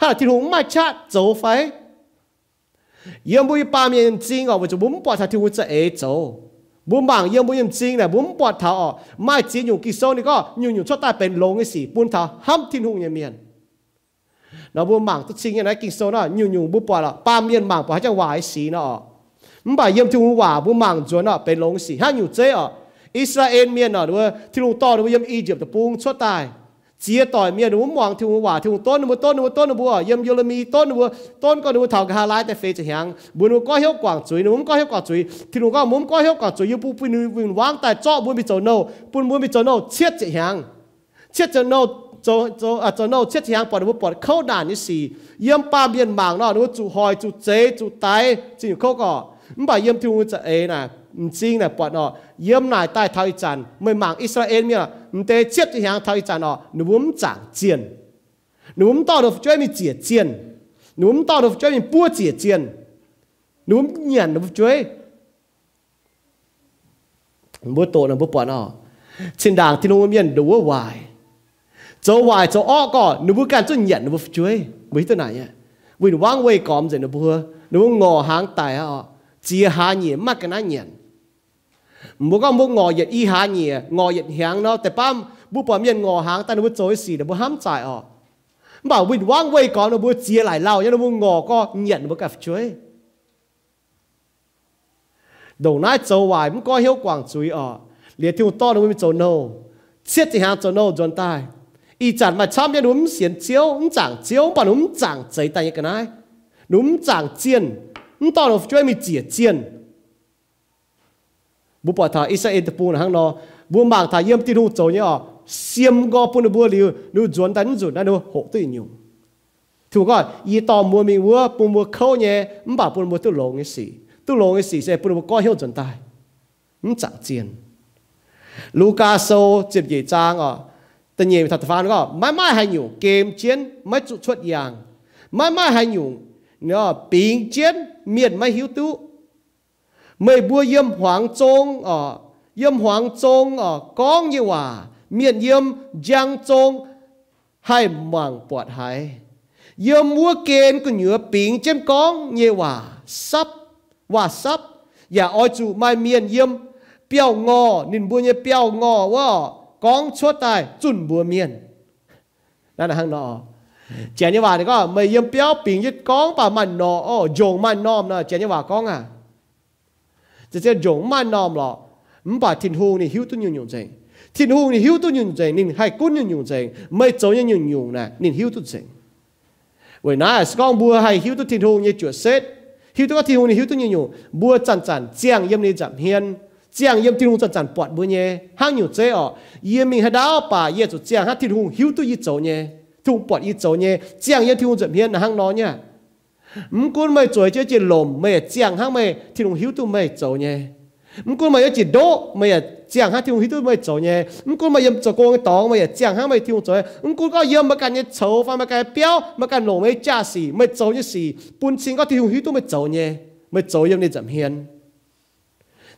là thì đúng mai chát dấu phải yên bùi ba miền chính ở vì chỗ bốn bọn thà thì đúng sẽ ấy dấu bốn bảng yên bốn yên chính này bốn bọn thảo mai chỉ nhung kỳ sâu này có, nhung nhung cho tay bên lông cái gì bốn thảo hâm thiên hùng nhà miền. เราบัวหมางตัดสิ่งยังไงกิ่งโซน่ะยุ่งยุ่งบุปผาละปามียนหมางปะจังหวายสีเนาะมบ่ายเยี่ยมที่หัวบัวหมางจวนเนาะเป็นลงสีห้าอยู่เจ้ออิสราเอลเมียนน่ะด้วยที่ลุงต่อด้วยเยี่ยมอียิปต์ตะปูงชั่วตายเจียต่อยเมียหนูมองถึงหัวถึงต้นหนูต้นหนูต้นหนูบัวเยี่ยมเยอรมีต้นหนูต้นก็หนูเท่ากับฮาไลแต่เฟจะแหงบุญก็เหี้ยวกว่างจุยหนูก็เหี้ยวกว่างจุยที่หนูก็มุมก็เหี้ยวกว่างจุยยูปูปูนวิ่งวางแต่เจาะบุญมีเจ้าโนปุ่นบุญมีเจ้าโนเชียดแหงเชียดจะโน จะจะอาจจะนอกเช็ดที่หางปอดบุปอดเข้าด่านนี่สี่เยี่ยมป้าเบียนหมางเนาะนู้จูหอยจูเจจูไตจริงเขาก็มันบ่เยี่ยมที่มูจะเอน่ะจริงน่ะปอดเนาะเยี่ยมนายใต้เท้าอีจันไม่หมางอิสราเอลเนี่ยมันเตเช็ดที่หางเท้าอีจันเนาะหนุ่มจางเจียนหนุ่มต่อดช่วยมีเจียเจียนหนุ่มต่อดช่วยมีปัวเจียเจียนหนุ่มเหยียนหนุ่มช่วยบัวโตนะบัวปอดเนาะชินด่างที่นุ่มเมียนดูว่าวาย cho vài cho ó cỏ, nếu bố can cho nhận, nếu bố chuối. Mấy tên này nhé vì wang wei cóm rồi, nếu bố nếu bố ngò hàng tài họ, chia hà nhỉ mắc cái này nhận bố có bố ngò nhận y hà nhỉ ngò nhận hàng nó แต่ปั๊มบปอมยันงอหางตานุบุโจยสีนบุห้ามจ่ายออกบ่าวินว่างไว้ก่อนนบุเจียหลายเล่ายันบุงอก็เหยียนบุกับช่วยดงน่าโจวายมันก็เหี้ยวกว่างจุยออกเหลียที่ต้อนบุโจโนเสียจีหางโจโนจนตาย อีจันมาชอบยันหนุ่มเสียนเจียวนุ่มจางเจียวปะหนุ่มจางใจตายกันไงหนุ่มจางเจียนนุ่มตอนเราช่วยมีเจียเจียนบุปผาอิสราเอลปูนหังนอบัวบางทาเยี่ยมที่นู่นโจเนี่ยเสียมก็ปุ่นบัวลิวนู่นจวนตันจุดนั่นนู่นหกตัวอยู่ถูกก็อีต่อมัวมีวัวปุ่นบัวเข้าเนี่ยมันป่าปุ่นบัวตัวลงไอ้สีตัวลงไอ้สีเสปุ่นบัวก็เหี่ยวจนตายมันจางเจียนลูกาโซเจ็บใหญ่จางอ่ะ แต่เนี่ยทัตฟานก็ไม่ไม่ให้อยู่เกมเชียนไม่จุดชดยางไม่ไม่ให้อยู่เนาะปิงเชียนเมียนไม่หิวตู้ไม่บัวเยี่ยมหวงจงอ๋อเยี่ยมหวงจงอ๋อกองยี่ว่าเมียนเยี่ยมยังจงให้มังปวดหายเยี่ยมมัวเกณฑ์ก็เหนือปิงเจียมกองยี่ว่าซับว่าซับอย่าอ้อยจูไม่เมียนเยี่ยมเปียวงอนินบัวเนี่ยเปียวงอว่า con chốt tài chuẩn bùa miền. Đó là hàng nọ. Chè như vậy thì có mày yếm béo bình nhất con bà mặn nọ. Ô dùng mà nòm à? nè chè như vậy con à? Chỉ chỉ dùng mặn nòm lọ mình bà thiên hùng này hiếu tu nhiều nhiều gì thiên hùng này hiếu tu nhiều gì nên hay cún nhiều nhiều gì mày chỗ nhiều nhiều này, nên hiếu tu gì vậy nãy con bùa hay hiếu tu thiên hùng như chuột sét hiếu tu có thiên hùng thì hiếu tu nhiều nhiều bùa chăn chăn, giang yếm này chậm hiền chiang yếm tin hung chân chân bọt bữa nhé hang nhiều chế ở yếm mình hay đào bà yếm chủ chiang hát tin hung hiu tu y chỗ nhé thu bọt y chỗ nhé chiang yếm tin hung chuẩn hiền hang nó nhá mắm cún mày chuối chơi chỉ lồm mày chiang hang mày tin hung hiu tu mày chỗ nhé mắm cún mày chỉ đỗ mày chiang hát tin hung hiu tu mày chỗ nhé mắm cún mày yem chấu con tòng mày chiang hang mày tin hung chấu mắm cún có yếm mà cái nhé chấu pha mà cái béo mà cái nổ mày chà xì mày chỗ như xì bún xin có tin hung hiu tu mày chỗ nhé mày chỗ yếm đi chậm hiền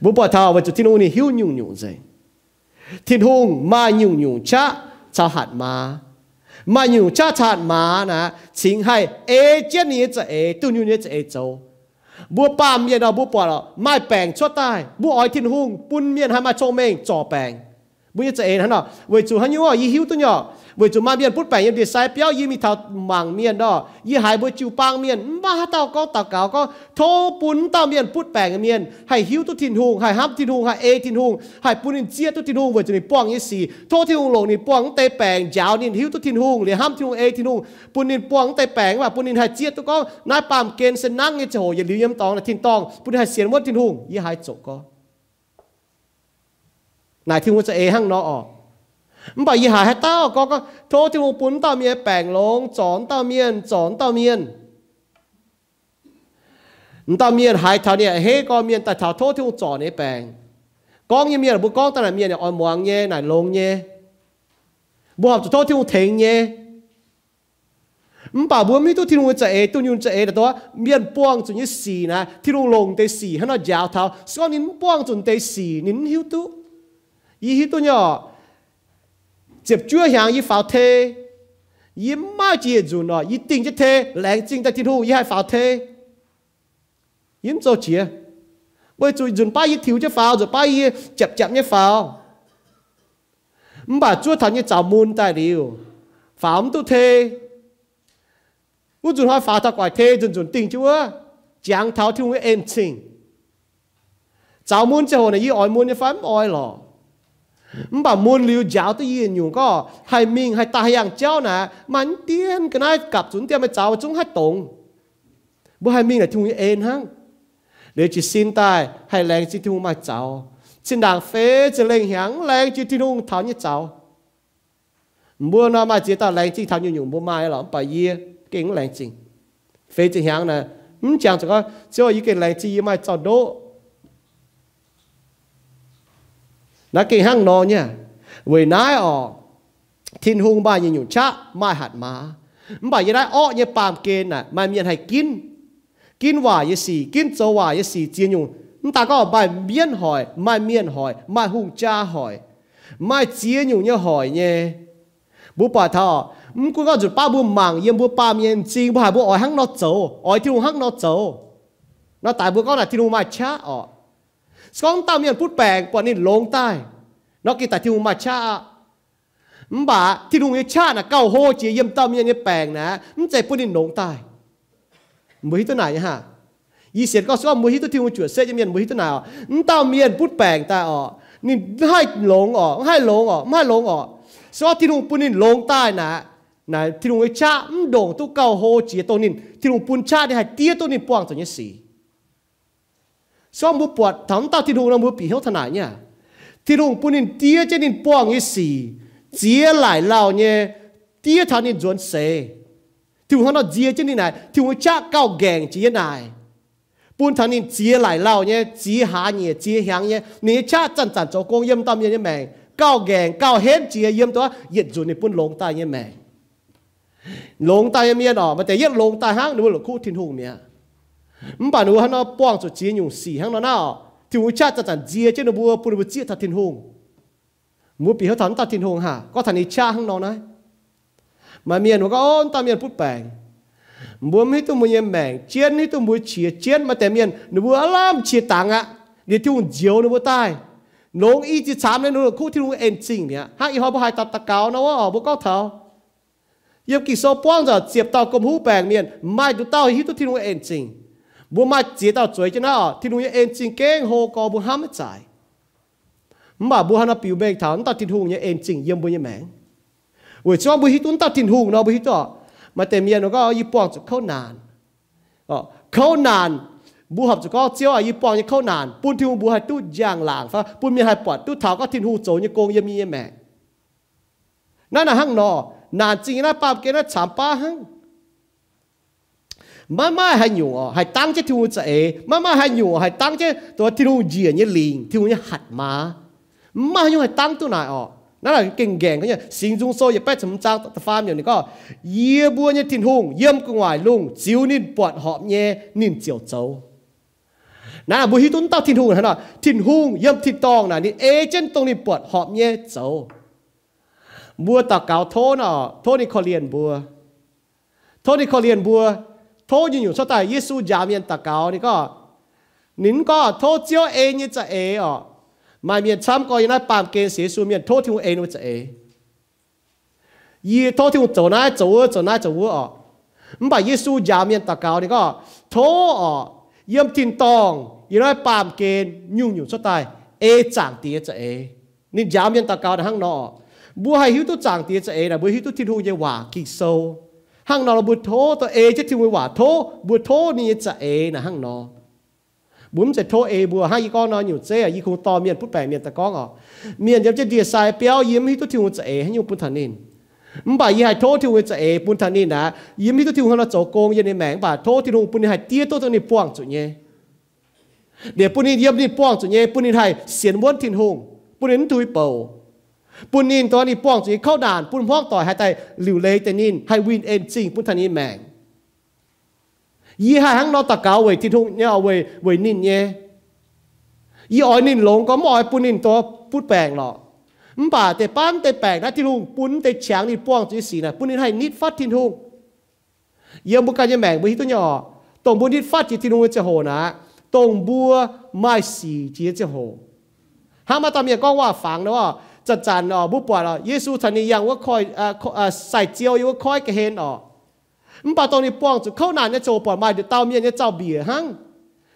bố bỏ thảo và cho thiên hùng này hiu nhung nhung dậy. Thiên hùng ma nhung nhung cha cha hạt ma. Ma nhung cha hạt ma nè xin hay ê, chết này chả ê tu nhung này chả ê châu bố ba miền đó bố bỏ đó mai bèn cho tai. Bố ơi thiên hùng bún miền hai mai cho mình cho bèn. Bố như chả ê hắn đó với chú hắn nhung ở y hiu tu nhỏ 为า嘛面不白人的赛表伊咪头忙面咯，伊还不就帮面，嘛到高到高高，偷本到面不白个面，还休都天红，还喊天红，还 A 天红，还不能接都天红，为主你帮一时，偷天红龙你帮แต่าก็เต่าเก่าก็โทษปุ่นเต่าเมียนพุทธแปลงยาวนี่หิวตุทินหุงหรือห้ามทินหุงเอทินหุงปุ่นนินป้องแต่แปลงว่าปุ่นนินหายเจียตุก็นายปามเกณฑ์เสนั่งเงี้ยโหอย่าลืมยำตองนะทินตองปุ่นินหาเสียนว่าทินหงยี่หายจกก็นายทินหงจะเอหั่งนอออก 唔把一下还到嗰个拖条本到面病龙撞到面撞到面，唔到面系头呢系个面，但头拖条撞你病， con như miền bố con ta là miền này on muang nhé này lông nhé bố học cho thiên thèn nhé bà bố mi tu thiên chạy ế tu nhung chạy ế đó miền buông chuẩn như xì nè thiên lông tê xì hắn nó giáo thao sau nín buông chuẩn tê xì nín hiu tu y hiu tu nhỏ接chúa hàng y pháo thế y Mai chỉ chuẩn nó y tinh chứ thế lãng chính tại thiên hu, y hai pháo thế yếm cho chia bởi rồi dừng ba y thiếu cho pháo rồi ba y chập chập như phao. Bà chúa thằng như chào môn tại điều pháo tu thế u dừng hai pháo ta quải thế dừng dừng tình chúa. Giang tháo thiếu cái em trình chào môn cho hồ này, y ỏi môn như pháo ỏi lọ. มบ่มุนลิวเจ้าที่ยืนอยู่ก็ให้มิงให้ตาอย่างเจ้านะมันเตียนก็ได้กับสุนเตียนไปเจ้าจงให้ตรงบ่ให้มิงน่ะทุ่งเอ็นหังเดี๋ยวจะสิ้นตายให้แรงจิตทุ่งมาเจ้าจินด่างเฟจะเล่งเหียงแรงจิตทุ่งเท้าเนี่ยเจ้าบ่น่ามาจิตตาแรงจิตเท้าอยู่อยู่บ่มาหรอกไปเยี่ยเก่งแรงจริงเฟจะเหียงนะอืมจังจะก็เจ้าอีกแรงจิตมาเจ้าโด na kinh hăng no nha. Vì nái ở, thiên hung ba như nhụn cha mai hạt má. Bà như nái ọ như pam kên nè mai miệng hay kín. Kín hòa như xì kín châu hòa như xì chia chúng ta có bài miên hỏi mai miên hỏi mai hung cha hỏi mai chia nhụn như hỏi nhé. Bố bà thọ cũng có chút ba bố mạng yên bố ba miên chính bố hai bố ở hang nó châu ở thiên hung hang nó châu nó tại bố có là thiên hung mai cha ọ าโฮเจียเยี่ยมตามเมียนเนี่ยแปลงนะมันใจปุ่นนี่ลงใต้ mùi hít này ha y xiết có số mùi hít tiêu chuột xe cho miền mùi hít nào tao miền bút bèn ta ở nhìn hai lông ở hai lông ở hai lông ở số tiêu hùng bún nhìn lông tai nè nè tiêu hùng cha ừm đồng tu cao hồ chỉ tôi nhìn tiêu hùng bún cha đi hai tia tôi nhìn buông cho như gì số mùi bọt thằng tao tiêu hùng là mùi bị hiếu thằng này nha tiêu hùng bún nhìn tia cho nhìn buông như gì chia lại lao nhé tia thằng nhìn chuẩn xe ที่ว่าเราเจียจะนี่ไหนที่ว่าจ้าเก้าแกงเจียไหนปุ่นทางนี้เจียหลายเล่าเนี่ยเจียหาเนี่ยเจียหางเนี่ยนี่ชาจันจันโจกงเยี่ยมตามเนี่ยแมงเก้าแกงเก้าเฮ็ดเจียเยี่ยมตัวเหยียดจุนในปุ่นลงใต้เนี่ยแมงลงใต้เมียนอมาแต่เยี่ยลงใต้ห้างหรือว่าหลุดคู่ทิ้นหูเมีย มันป่านูฮันเอาป้องสุดเจียอยู่สี่ห้างนั่นน่ะที่ว่าชาจันจันเจียเจ้าหนูบัวปุ่นบัวเจียทัดทิ้นหูมัวปีเขาถอนตัดทิ้นหูฮะก็ทันนี้ชาห้างนอนนะมาเมียนว่าก็อ้นตาเมียนพูดแปลงบัวไม่ตัวมันยังแบ่งเจียนนี่ตัวบัวเฉียเจียนมาแต่เมียนหนูบัวอารามเฉียตังอ่ะเดี๋ยวที่หุ่นเจียวหนูบัวใต้ลงอีจีสามเลยหนูคู่ที่หนูเอ็นจริงเนี่ยหากอีหอบ่หายตัดตะเกานะว่าอ๋อบัวก็เท้าเยี่ยมกี่โซป้องจะเสียบเตากลมหูแปลงเมียนไม่ดูเต้าฮิตที่หนูเอ็นจริง บัวมาเจียเต้าสวยจังนะอ๋อที่หนูเอ็นจริงเก้งโฮกอบัวห้ามไม่จ่ายมาบัวฮันปิวเบงถามตัดที่ทุ่งเนี่ยเอ็นจริงเยี่ยมบัวยังแมง vì cho bùi tuấn ta tin hùng nó bùi to mà tem miền nó có y bong cho khâu nàn ờ khâu nàn bu học cho có chiếu à y bong như khâu nàn bùn thiên bu hai tu giang làng pha bùn mi hai bọt tu thảo có tin hùng chỗ như công yếm yếm mẹนั่นน่ะหังนอนานจริงนะป้าเกนะฉามป้าหังมามาให้อยู่อ่ะให้ตั้งเจ้าที่หูจะเอมามาให้อยู่ให้ตั้งเจ้าตัวที่หูเจียเนี่ยลิงที่หูเนี่ยหัดมามาอยู่ให้ตั้งตัวไหนอ่ะนั่นแหละเก่งแก่งเขาเนี่ยสิงจุงโซอย่าไปสมจ้างตะฟามอย่างนี้ก็เยี่ยบัวเนี่ยทิ้นหงเยี่ยมกงวายลุงจิวนินปวดหอบเย่นินเจียวเจ้านั่นบุฮิตุนเต้าทิ้นหงนะเนาะทิ้นหงเยี่ยมทิ้นตองนะนี่เอเจนตรงนี้ปวดหอบเย่เจ้าบัวตะเกาโทเนาะโทนี่เขาเรียนบัวโทนี่เขาเรียนบัวโทอยู่อยู่ชดแต่เยซูยามียนตะเกานี่ก็นินก็โทเจียวเอเนี่ยจะเออ๋อมาเมียนช้ำก็ยังได้ปามเกณฑ์เสียสูเมียนโทษที่เองว่าจะเอยีโทษที่จะน่าจะว่าจะน่าจะว่าอ๋อมันบ่เยซูยาเมี mà mà hay nhủ hay tăng chứ thiếu chạy mà mà hay nhủ hay tăng chứ tôi thiếu gì như liền thiếu như hạt mà mà nhủ hay tăng tôi này ọ nó là kinh gẹn cái nhá xin dung soi bách chấm trang tập farm như này có ye bua như thiên yếm ngoài lùng chiếu bọt họp nhé nín chiều châu nó bùi hi tuấn tao thiên hùng hả nó thiên hùng yếm thiên tòng này nín agent tông nín bọt họp nhé châu bua tạc cáo thô nọ thô nín khó liền bua thô nín khó liền bua thô như nhiều cho ta Giêsu giả miền tạc cáo đi có nín có thô chiếu ê như chả ê ở miền chăm có như này bàm kênh xế xu miền thô thiếu ê như chả ê yi thô thiếu chỗ này chỗ ở chỗ này chỗ ở mà bà Giêsu giả miền tạc cáo đi có thô yếm tin tòng như này bàm kênh nhung nhung cho ta ê chẳng tía chả ê nên giả miền tạc cáo là hăng nọ bữa hay hiếu tu chẳng tía chả ê là bữa hiếu tu thiên hùng hòa kỳ sâu hang nó là bụt thô to e chứ thì mới quả thô bụt thô ni chả e là hang nó sẽ thô e bùa, hai con nó nhiều chế à y không to miền bút bẻ miền ta có ngọ. Miền giống trên địa sai béo, yếm hít tu thiêu chả e hay nhiều bún thần nín. Bà y hai thô thiêu chả e bún thần nín đã yếm hít tu thiêu hơn là chỗ công yên mẹ bà thô thì hùng bún hai tia tốt hơn thì buông chủ nhé để bún yếm đi buông chủ nhé bún hai xiên muốn thiên hùng bún đến thui bầu. Bún in ตัวนี้ป้องจุเข้าด่านปุ้นพ้องต่อยให้แต่หลิวเลยแต่นินให้วินเอ็นจริงปุ้นทันนี้แมงยี่ห้าหังนอตะเกาเวที่ทุ่งเนี่ยเอาเวเวนินเนี่ยยี่อ้อยนินหลงก็มอยปุ้นนินตัวพูดแปลงหรอกมป่าแต่ป้านแต่แปลกนะที่ลุงปุ้นแต่เฉียงนี่ป้องจุสีนะปุ้นนินให้นิดฟัดทินทุ่งเยี่ยมบุกการจะแมงบุฮิตัวย่อตรงบุญนิดฟัดจิตทินทุ่งจะโหนะตรงบัวไม่สีจีจะโหห้ามาตามอย่างก็ว่าฝังนะว่า จะจานอ๋อบุปผาอ๋อเยซูทันนี้ยังว่าคอยอ่าอ่าใส่เจียวอยู่ว่าคอยกระเห็นอ๋อมันปาตรงนี้ป้องจุดเข้านานเนี่ยโจปอดมาเดี๋ยวเต้าเมียเนี่ยเจ้าเบียหัง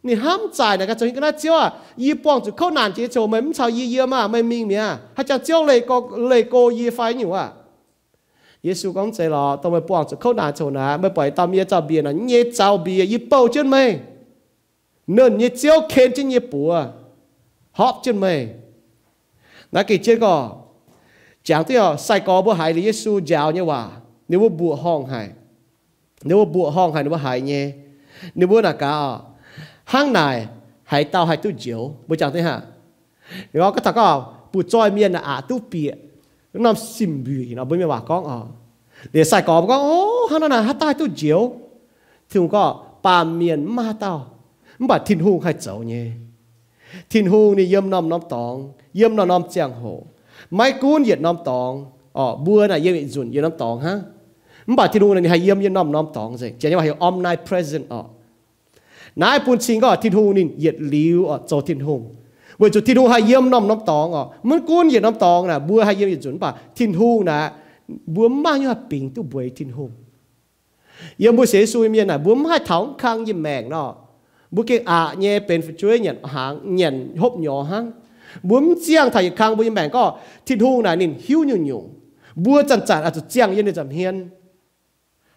นี่ห้ามจ่ายนะก็จะเห็นก็น่าเชื่อยี่ป้องจุดเข้านานเจียโจมันชาวยี่เยอะมากไม่มีเมียถ้าจะเจียวเลยก็เลยโกยี่ไฟอยู่อ่ะเยซูก็ใจรอต้องไปป้องจุดเข้านานโจนะไม่ปล่อยเต้าเมียเจ้าเบียนะเนี่ยเจ้าเบียยี่เป่าจนไหมเนินเนี่ยเจียวเคนจนยี่ปัวฮอบจนไหม 那给这个讲对哦，赛高不海的耶稣教呢话，你不不放海，你不不放海，你不海呢，你不那个啊，行内海到海都久，不讲对哈，然后个他个不再面的啊都别，那心虚，那不没话讲啊，你赛高不讲哦，行那海到都久，听个把面骂到，把天空还走呢，天空你淹那么那么当。 เมียนอ่ะตู้เปียน้ำซิมบีเนาะบ่มีว่าก้องอ๋อเดี๋ยวใส่กอบก็โอ้ข้างนั้นน่ะให้ตายตู้เจียวถึงก็ปาเมียนมาเตามันบ่ทิ้นหูให้เจ้าเนี่ยทิ้นหูนี่เยี่ยมน้ำน้ำตองเยี่ยมน้ำน้ำเจียงโหไม่กูนเหยียดน้ำตองอ๋อบัวน่ะเยี่ยมอีจุนเยี่ยมน้ำตองฮะมันบ่ทิ้นหูนี่ให้เยี่ยมเยี่ยมน้ำน้ำตองสิจะเรียกว่าให้ omnipresent อ๋อนา บุ้มเจียงไทยคางบุยแบงก็ทิ้นหูงนานินหิวหยุ่นยุ่งบัวจันจันอาจจะเจียงยันในจำเฮียน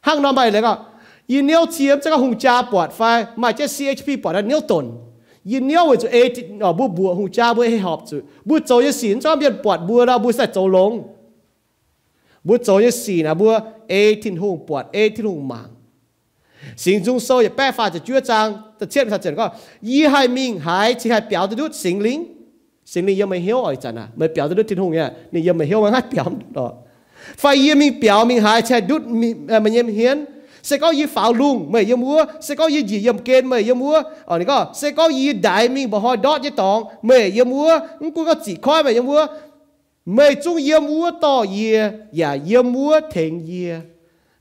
ห้างน้ำไปเลยก็ยินเนียวเชียมจะก็หงจ้าปวดไฟมาเจ CHP ปวดแล้วเนียวตนยินเนียว้จะเอติอ๋อบัวบัวหงจ้าบัวให้หอบจุบัวโจยศีลจอมเย็นปวดบัวเราบัวใส่โจลงบัวโจยศีลนะบัวเอทินหูปวดเอทินหูหมางสิงจุงโซอย่แป้ฟ้าจะจื้อจางจะเทียบชัดเจนก็ยี่ให้มิงหายที่ให้เปียวจะดูสิงลิง สิ่งนี้ยังไม่เหี้ยวอ่อยจันนะไม่เปียวจะดุดทิ้งหงเนี่ยนี่ยังไม่เหี้ยวมันหัดเปียวดอกไฟยังมีเปียวมีหายแช่ดุดมีมันยังเฮียนเสก็ยี่ฝาวลุงเมื่อยยมัวเสก็ยี่หยียมเกณฑ์เมื่อยยมัวอ๋อนี่ก็เสก็ยี่ได้มีบ่ฮอดอดยี่ตองเมื่อยยมัวงกูก็จีคอยเมื่อยยมัวเมื่อยจุงยมัวต่อเยียอย่ายมัวเถงเยีย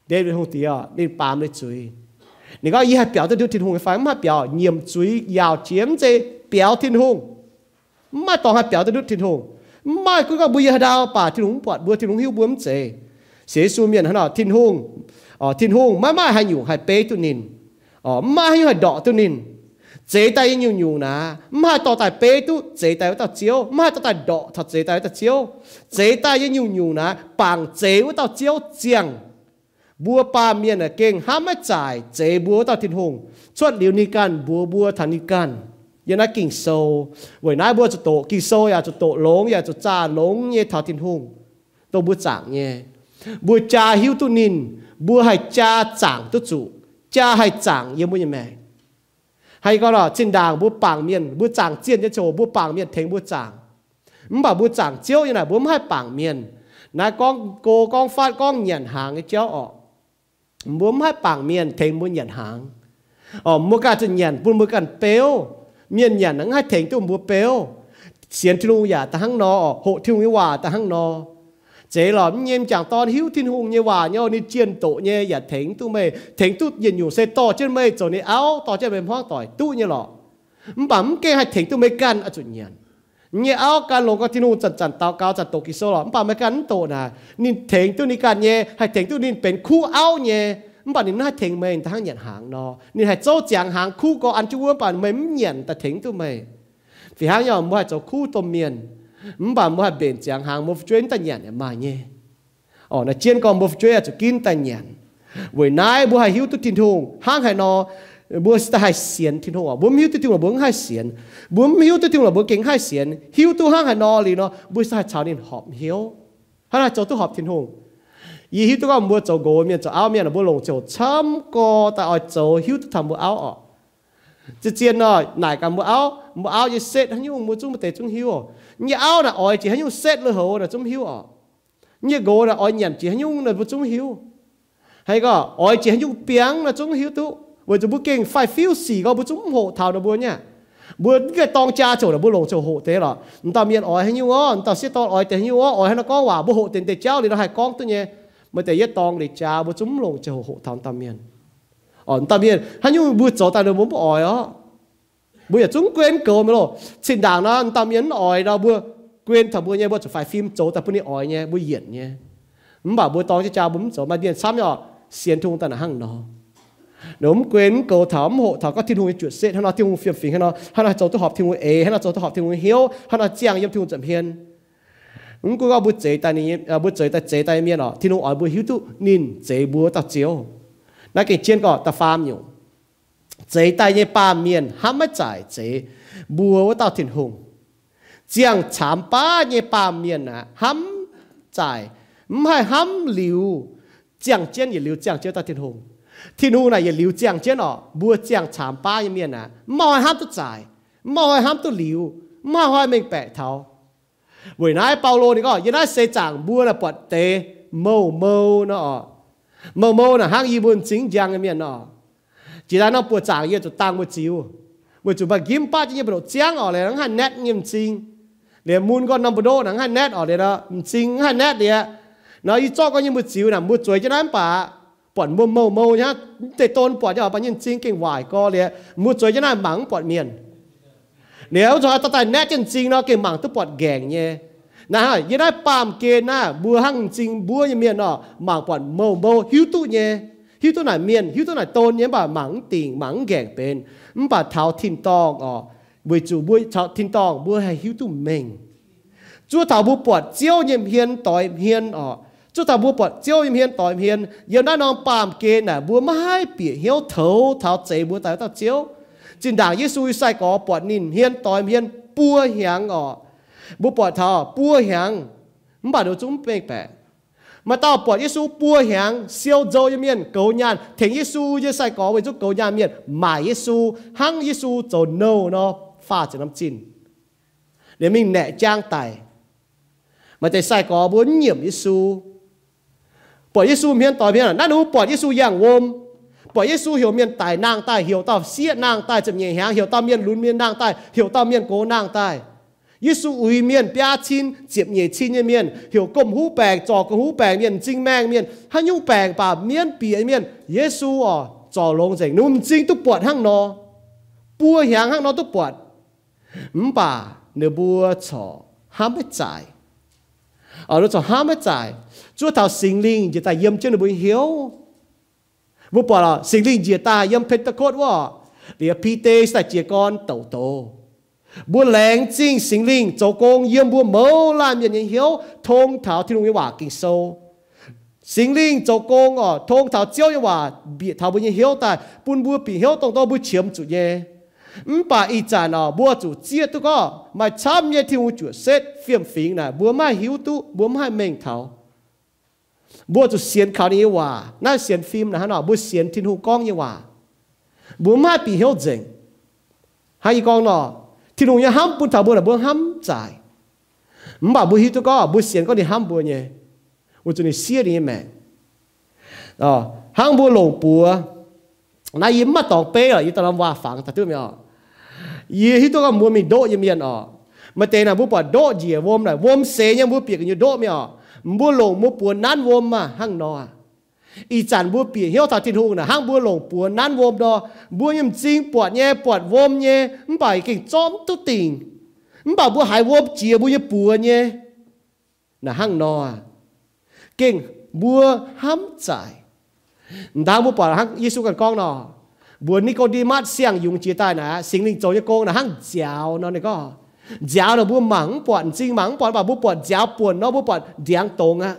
เดวิดหงเตียนี่ปามเลยจุยนี่ก็ยี่เปียวจะดุดทิ้งหงไฟมันเปียวเยี่ยมจุยยาวเฉียมเจเปียวทิ้งหง ม่ต่อให้เปียวตะดุดทินหงไม่ก็ก็บุยหดาวป่าทินหงปอดบัวทินหงหิวบัวมเจเสียสูเมียนหนาทินหงอ๋อทินหงไม่ไมาหาอยู่หาเปตุนินอ๋อไม่ให้หาดอกตุนินเจตายอยู่อยู่นะไม่ต่อแต่เปตุเจตายว่าต่อเจียวไม่ต่อแต่ดอกถัดเจตายว่าต่อเจียวเจตายอยู่อยู่นะปางเจว่าต่อเจียวเจียงบัวป่าเมียนเก่งห้ามไม่จ่ายเจบัวต่อทินหงชวดเหลียวนิกันบัวบัวธนิกัน chẳng nhé bùa cha hiu tu nín bùa hay cha chẳng tu chủ cha hay chẳng yên bùa như mẹ hay có là trên đàng bùa bảng miền bùa chẳng chiên cho chỗ bùa bảng miền thành bùa chẳng không bảo bùa chẳng chiếu như này bùa hai bảng miền nãy con cô con phát con nhận hàng cái chéo ọ บัวไม่ปางเมียนเทงบุญหยันหางอ๋อมัวกาจะหยันบุญมัวกันเปียว เมียนหยันนังให้เทงตัวบัวเปียวเสียนที่ลุงอย่าตะหังนอโหที่ลุงว่าตะหังนอเจ๋หลอมเยี่ยมจากตอนหิวที่ลุงเยว่าเนี่ยนี่เจียนโตเนี่ยอย่าเทงตู้ไม่เทงตู้เย็นอยู่เซต่อเจ้าไม่จนี่เอาต่อเจ้าเป็นพ่อต่อยตู้เนี่ยหรอมันปั๊มเกให้เทงตู้ไม่กันอจุนยันเนี่ยเอาการลงก็ที่นู่นจันจันเตาเกาจันโตกิโซหรอมป่าไม่กันโตนะนี่เถงตัวนี้การเนี่ยให้เถงตัวนี้เป็นคู่เอาเนี่ย bạn nên nói thỉnh mình ta hang nhận hàng nó nên hãy cho chàng hàng khu có ăn chú bạn mình nhận ta thỉnh tụi mày. Vì hàng nhỏ mua cho khu tụi miền. Bạn mua bên chàng hàng một chuyến ta nhận mà nhé. Ở nó chiên còn một chuyến cho kinh ta nhận. Với nay bố hãy hiếu tụi tin thùng hàng hãy nó, bố ta hai xiên thiên hồ bố hiu tiêu là bố hai xiên bố hiu tiêu là bố kinh hai xiên hiu tu hang hai nó lì nó, bố ta hai cháu nên họp hiếu. Hắn là cho tu họp thiên hồ อ๋อนะเจียนก็มุฟช่วยจะกินแต่เหยียดเว้ยนายบัวให้หิวตุทินทงหางให้นอบัวสตาให้เสียนทินทงอ่ะบัวมิวตุทินว่าบัวให้เสียน bún hiếu tôi tiếng là bún kính hai xiên hiếu tu hang hà nò lì nó bún sai chào nên họp hiếu hay là cho tu họp thiên hùng y hiếu tu có mua cho gỗ miệng cho áo miệng là bún lồng cho chăm co tại ở cho hiếu tu thầm bún áo ọ chỉ chiến nó nải cả mua áo mua áo chỉ set hắn nhung mua chung một tệ chung hiu như áo là ỏi chỉ hắn nhung set lơ hồ là chung hiu à như gỗ là ỏi nhận chỉ hắn nhung là một chung hiu hay có ỏi chỉ hắn nhung piang là chung hiu tu mà tại yết tòng để cha bố chúng lồng chỗ hộ thám ờ, ta miền ở ta miền hắn như bút chỗ ta được muốn bỏ ỏi á. Bút chúng quên cầu mà lo xin đảng nó ta miền ỏi đâu bút quên thằng bút nhé bút phải phim chỗ ta bút đi ỏi nhé bút diễn nhé. Mà bảo bút tòng cho cha bấm chỗ mà điện xăm nhỏ xiên thung ta là hăng nó nếu quên cầu thám hộ thảo có thiên hùng chuột xếp, hay là thiên hùng phiền phiền hay là hay là chỗ tôi học thiên hùng ế hay là chỗ tôi học thiên hùng hiếu, hay là chàng yếm thiên hùng chậm hiền chúng tôi có bút chế tại này à bút chế tại chế tại miền đó thiên hùng ở bút hiếu tu nín chế búa tập chiếu nãy cái trên có tập phàm nhiều chế tại như ba miền hám mấy giải chế búa tạo thiên hùng giang chạm ba như ba miền à hám giải không phải hám liu giang trên như liu giang chế tạo thiên hùng ที่นู่นน่ะอย่าหลิวเจียงเจ้าเนาะบัวเจียงฉามป้ายังเมียนะมอยห้ามตัวจ่ายมอยห้ามตัวหลิวมอยไม่แปะเท้า วันนั้นเปาโลนี่ก็ยังได้เสจางบัวนะปวดเตเมาเมาเนาะเมาเมาน่ะห้างยีบุญจริงจังยังเมียเนาะจีนั้นเนาะปวดจางเยอะจะตังบัวจิวบัวจุบกิมป้าจะยังเป็นเจียงออกเลยนั่งหันเน็ตเงียบจริงเดี๋ยวมูลก็นำไปโดนั่งหันเน็ตออกเลยนะจริงหันเน็ตเดียวเนาะอีจ้อก็ยังบัวจิวนะบัวจวยจะนั้นป่า bọn mua màu màu nhá để tôn bọn cho bạn nhân chính kinh hoài co liền mua chơi cho nó mắng bọn miền nếu cho ta tài nét chân chính nó, cái mảng tức bọt gẹn nhé. Na yên ai pam kê na bùa hăng chính bùa như miền nọ, mảng bọt mâu mâu, hiếu tu nhé. Hiếu tu này miền hiếu tu này tôn nhé, bà mảng tình mảng gẹn bên bà tháo thiên tong ờ buổi chủ buổi tháo thiên tong hay hiếu tu mình. Chúa thảo bùa bọt chiêu nhiệm hiền tội hiền ờ. Chú bùa bọt chiêu im hiên tòi im hiên. Giờ đã nong pam kê nè bùa mai bìa hiếu thấu tháo chế bùa tài chiếu ได้น้องปามเกณฑ์น่ะบัวไม่ให้เปียเหี้ยวเถาเท้าเจบัวตายตาเจียวจินด่างเยซูใส่ก่อปวดนินเฮียนต่อยเฮียนปัวเหียงอ๋อบัวปวดเท้าปัวเหียงมันบาดจุ้มเป๊กแปะมาต่อปวดเยซูปัวเหียงเซียวโจยเมียนเกาญานถึงเยซูจะใส่ก่อไว้จุกเกาญานเมียนหมายเยซูหังเยซูโจโนเนาะฟ้าจะน้ำจินเดี๋ยวมีแหน่จ้างไตมาแต่ใส่ก่อบัวเหยียบเยซูปล่อยเยซูเมียนต่อเมียนนั่นรู้ปล่อยเยซูอย่างวม ปล่อยเยซูเหี่ยวเมียนตายนางตายเหี่ยวต่อเสียนางตายจะมีแหงเหี่ยวต่อเมียนลุ้นเมียนนางตายเหี่ยวต่อเมียนโกนางตายเยซูอุยเมียนปยาชินเจ็บเหยียชินเมียนเหี่ยวกลมหูแปลงจอกหูแปลงเมียนจริงแมงเมียนฮันยุ่งแปลงป่าเมียนเปียเมียนเยซูอ๋อจอลงเจงนุ่มจริงตุปวดห้างนอปัวหางห้างนอตุปวดมป่าเนื้อบัวฉอห้ามไม่จ่ายอ๋อเราจะห้ามไม่จ่าย Chúa thảo sinh linh chỉ ta yếm chân bùi hiếu vô bỏ là sinh linh chia ta yếm phết tắc cốt vợ địa pi tê sa chia con tẩu tổ bữa lén chính sinh linh cho công yếm bữa mẫu làm nhân nhân hiếu thông thảo thiên lùng hòa kinh sâu sinh linh cho công ở thông thảo chiếu nhân hòa bị thảo bữa nhân hiếu tại bún bữa bị hiếu tông to bữa chiếm chủ nhé ừm bà ý trả nó bữa chủ chia tu mà chăm nhé thiên lùng chủ xét phiền phiền này bữa mai hiếu tu bữa mai mình thảo. บัวจุเสียนข่าวนี้ว่าน่าเสียนฟิล์มนะฮะเนาะบัวเสียนทินหูกล้องยี่ว่าบัวมาปีเหียวเจ๋งให้กองเนาะทินหูยังห้ามปุ่นถาบัวนะบัวห้ามจ่ายมบ่าบัวฮิตุก็บัวเสียนก็นี่ห้ามบัวเนี่ยบัวจุนี่เสียนี่แม่อ๋อห้ามบัวหลงปัวนายยิ้มมาตองเป้อะยี่ตอนนั้นว่าฝังแต่ตื้อไม่ออกยี่ฮิตุก็มัวมีโดยี่เมียนอ๋อมาเตนะบัวปวดโดเจียวมนะวมเสียยังบัวเปียกอยู่โดไม่ออก mua lồng mua bùa nán vôm mà, hăng nó à. Ý chản bùa bì hiếu thảo thiên hùng là hăng bùa lồng bùa nán vôm đó. Bùa nhầm chính bọt nhé bọt vôm nhé bài kinh chóm tu tình. Bảo bùa hải vôm chia bùa nhé bùa nhé là hăng nó à. Kinh bùa hám trải. Đang bùa bọt hăng Giêsu con nó bùa Nicodemus siang dùng chia tay nè sinh linh trốn cho cô là hăng giàu nó này có จอมตุติงมันบ่บัวหายวมเจียบัวยิ่ปวดแย่นะห้างนอเก่งบัวห้ำใจดาวบัวปอดห้างยิสุกันกองนอบัวนิโคดีมัสเสียงยุงจีตายนะสิงลิงโจยโกงนะห้างเจ้านอนี่ก็ giáo là bố mắng bọn chính mắng bọn bà bố bọn giáo buồn nó bố bọn điang tông á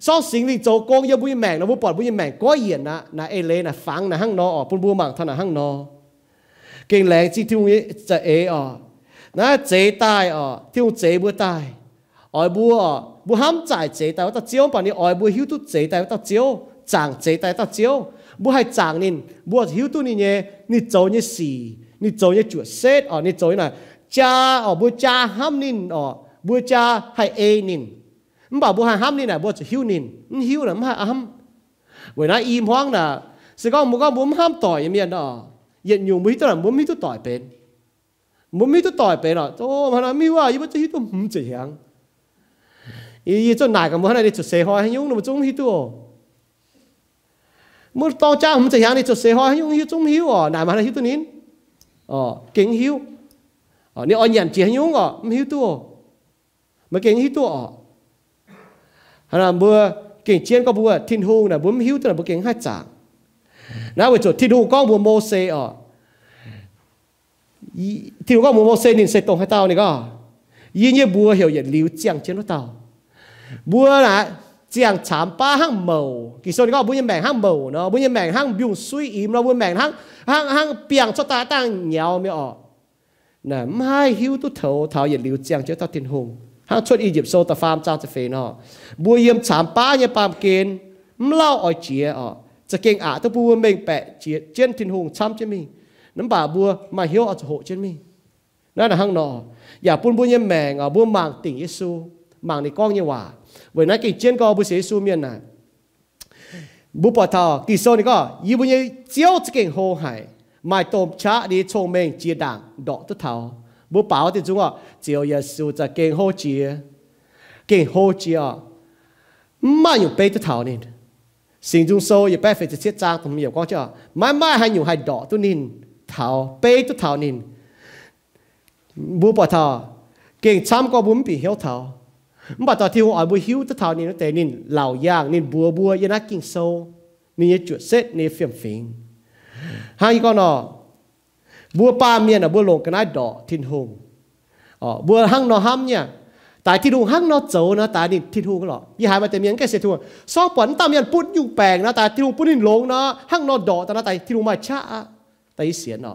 sau sinh linh châu công yêu bố mèn nó bố bọn bố mèn có hiền á na ê lê na phẳng na hăng nó ở bố bố mắng thằng na hăng nó kinh lẽ chỉ tiêu ấyจะเออนะ จาอ๋อบัวจาห้ามนินอ๋อบัวจาให้เอนินมันบอกบัวห้ามนินอะบัวจะหิวนินมันหิวน่ะมันห้ามเวลาอีมห้องน่ะสิ่งก็มันก็บุ้มห้ามต่อยยังมีอะเนาเย็นอยู่มุ้ยตัวน่ะบุ้มมีตัวต่อยเป็นมุ้มมีตัวต่อยเป็นเนะโต้มันไม่ว่าอยู่มันจะหิวตัวมันจะยังอีจนหนักกับมังอะไรจุดเสียหอยหยุ่งหนูจุ้งหิวตัวมื่อตองจ้าผมจะยังในจุดเสียหอยหยุ่งหิวจุ้งหิวอ๋อหนามันหิวตัวนี้อ๋อเก่งหิว ờ nếu anh nhận chỉ nhúng ngọ, không hiểu tu. Mà kinh hiểu tu ờ hà là bữa kinh chiến có bữa thiên hùng là bữa hiểu tu là bữa kinh hai chả nào về giờ thiên hùng con bữa mô xe ờ thiên hùng con bữa mô xe nên xe tông hai tao này có. Yên như bữa hiểu nhận liu chiang chiến nó tao. Bữa là chiang chạm ba hang màu kỳ số này có, bữa như mảng hang màu nó bữa như mảng hang biung suy im nó bữa mảng hang hang hang biang cho ta tăng nhau mới ờ nè mai hiu tu thầu thảo yên liu chiang chế ta tin hùng hang chốt Egypt so ta farm cha cha phê nó bùi yếm chạm pa nhé pam kiên mlau oi chia ọ จะเก่งอาตะปูเมงแปะเจียเจนทินหงช้ำเจมีน้ำบ่าบัวมาเหี่ยวอาจโหเจมีนั่นนะฮังนออย่าปุ่นบุญยแมงอ่ะบัวมางติ่งเยซูมางในกล้องเยว่าเวนั้นกี่เจนก็บุเสซูเมียนน่ะบุปผาทอกี่โซนี่ก็ยีบุญยเจียวจะเก่งโหหาย mai tôm chá đi chôn mình chia đảng đỏ tức thảo. Bố bảo thì chúng ạ, chiều giờ sưu cho kênh hô chia kinh hô chia mà nhiều bê tức thảo nên. Xin chúng sâu giờ bê phải chết trang tụi nhiều con chưa mai mai hay nhiều hay đỏ tôi nên thảo, bê tức thảo nên. Bố bảo thảo, kênh chăm có bốn bị hiếu thảo. Mà tao thiếu ở bố hiếu tức thảo nên nó tệ nên lào giang nên bùa bùa yên ác kinh sâu nên chuột xét nên phiền phiền. หางก็นอบัวป้าเมียน่ะบัวลงกันไอ้ดอกทิ้งหงอ๋อบัวหั่งนอห้ามเนี่ยตายที่ดูหั่งนอเจ้านะตายนี่ทิ้งหงก็หรอยี่หายมาแต่เมียงแค่เสียทัวซอปอนตามยันปุ้นอยู่แปลงนะตายที่ดูปุ้นนี่หลงนะหั่งนอดอกตานะตายที่ดูมาช้าตายเสียนอ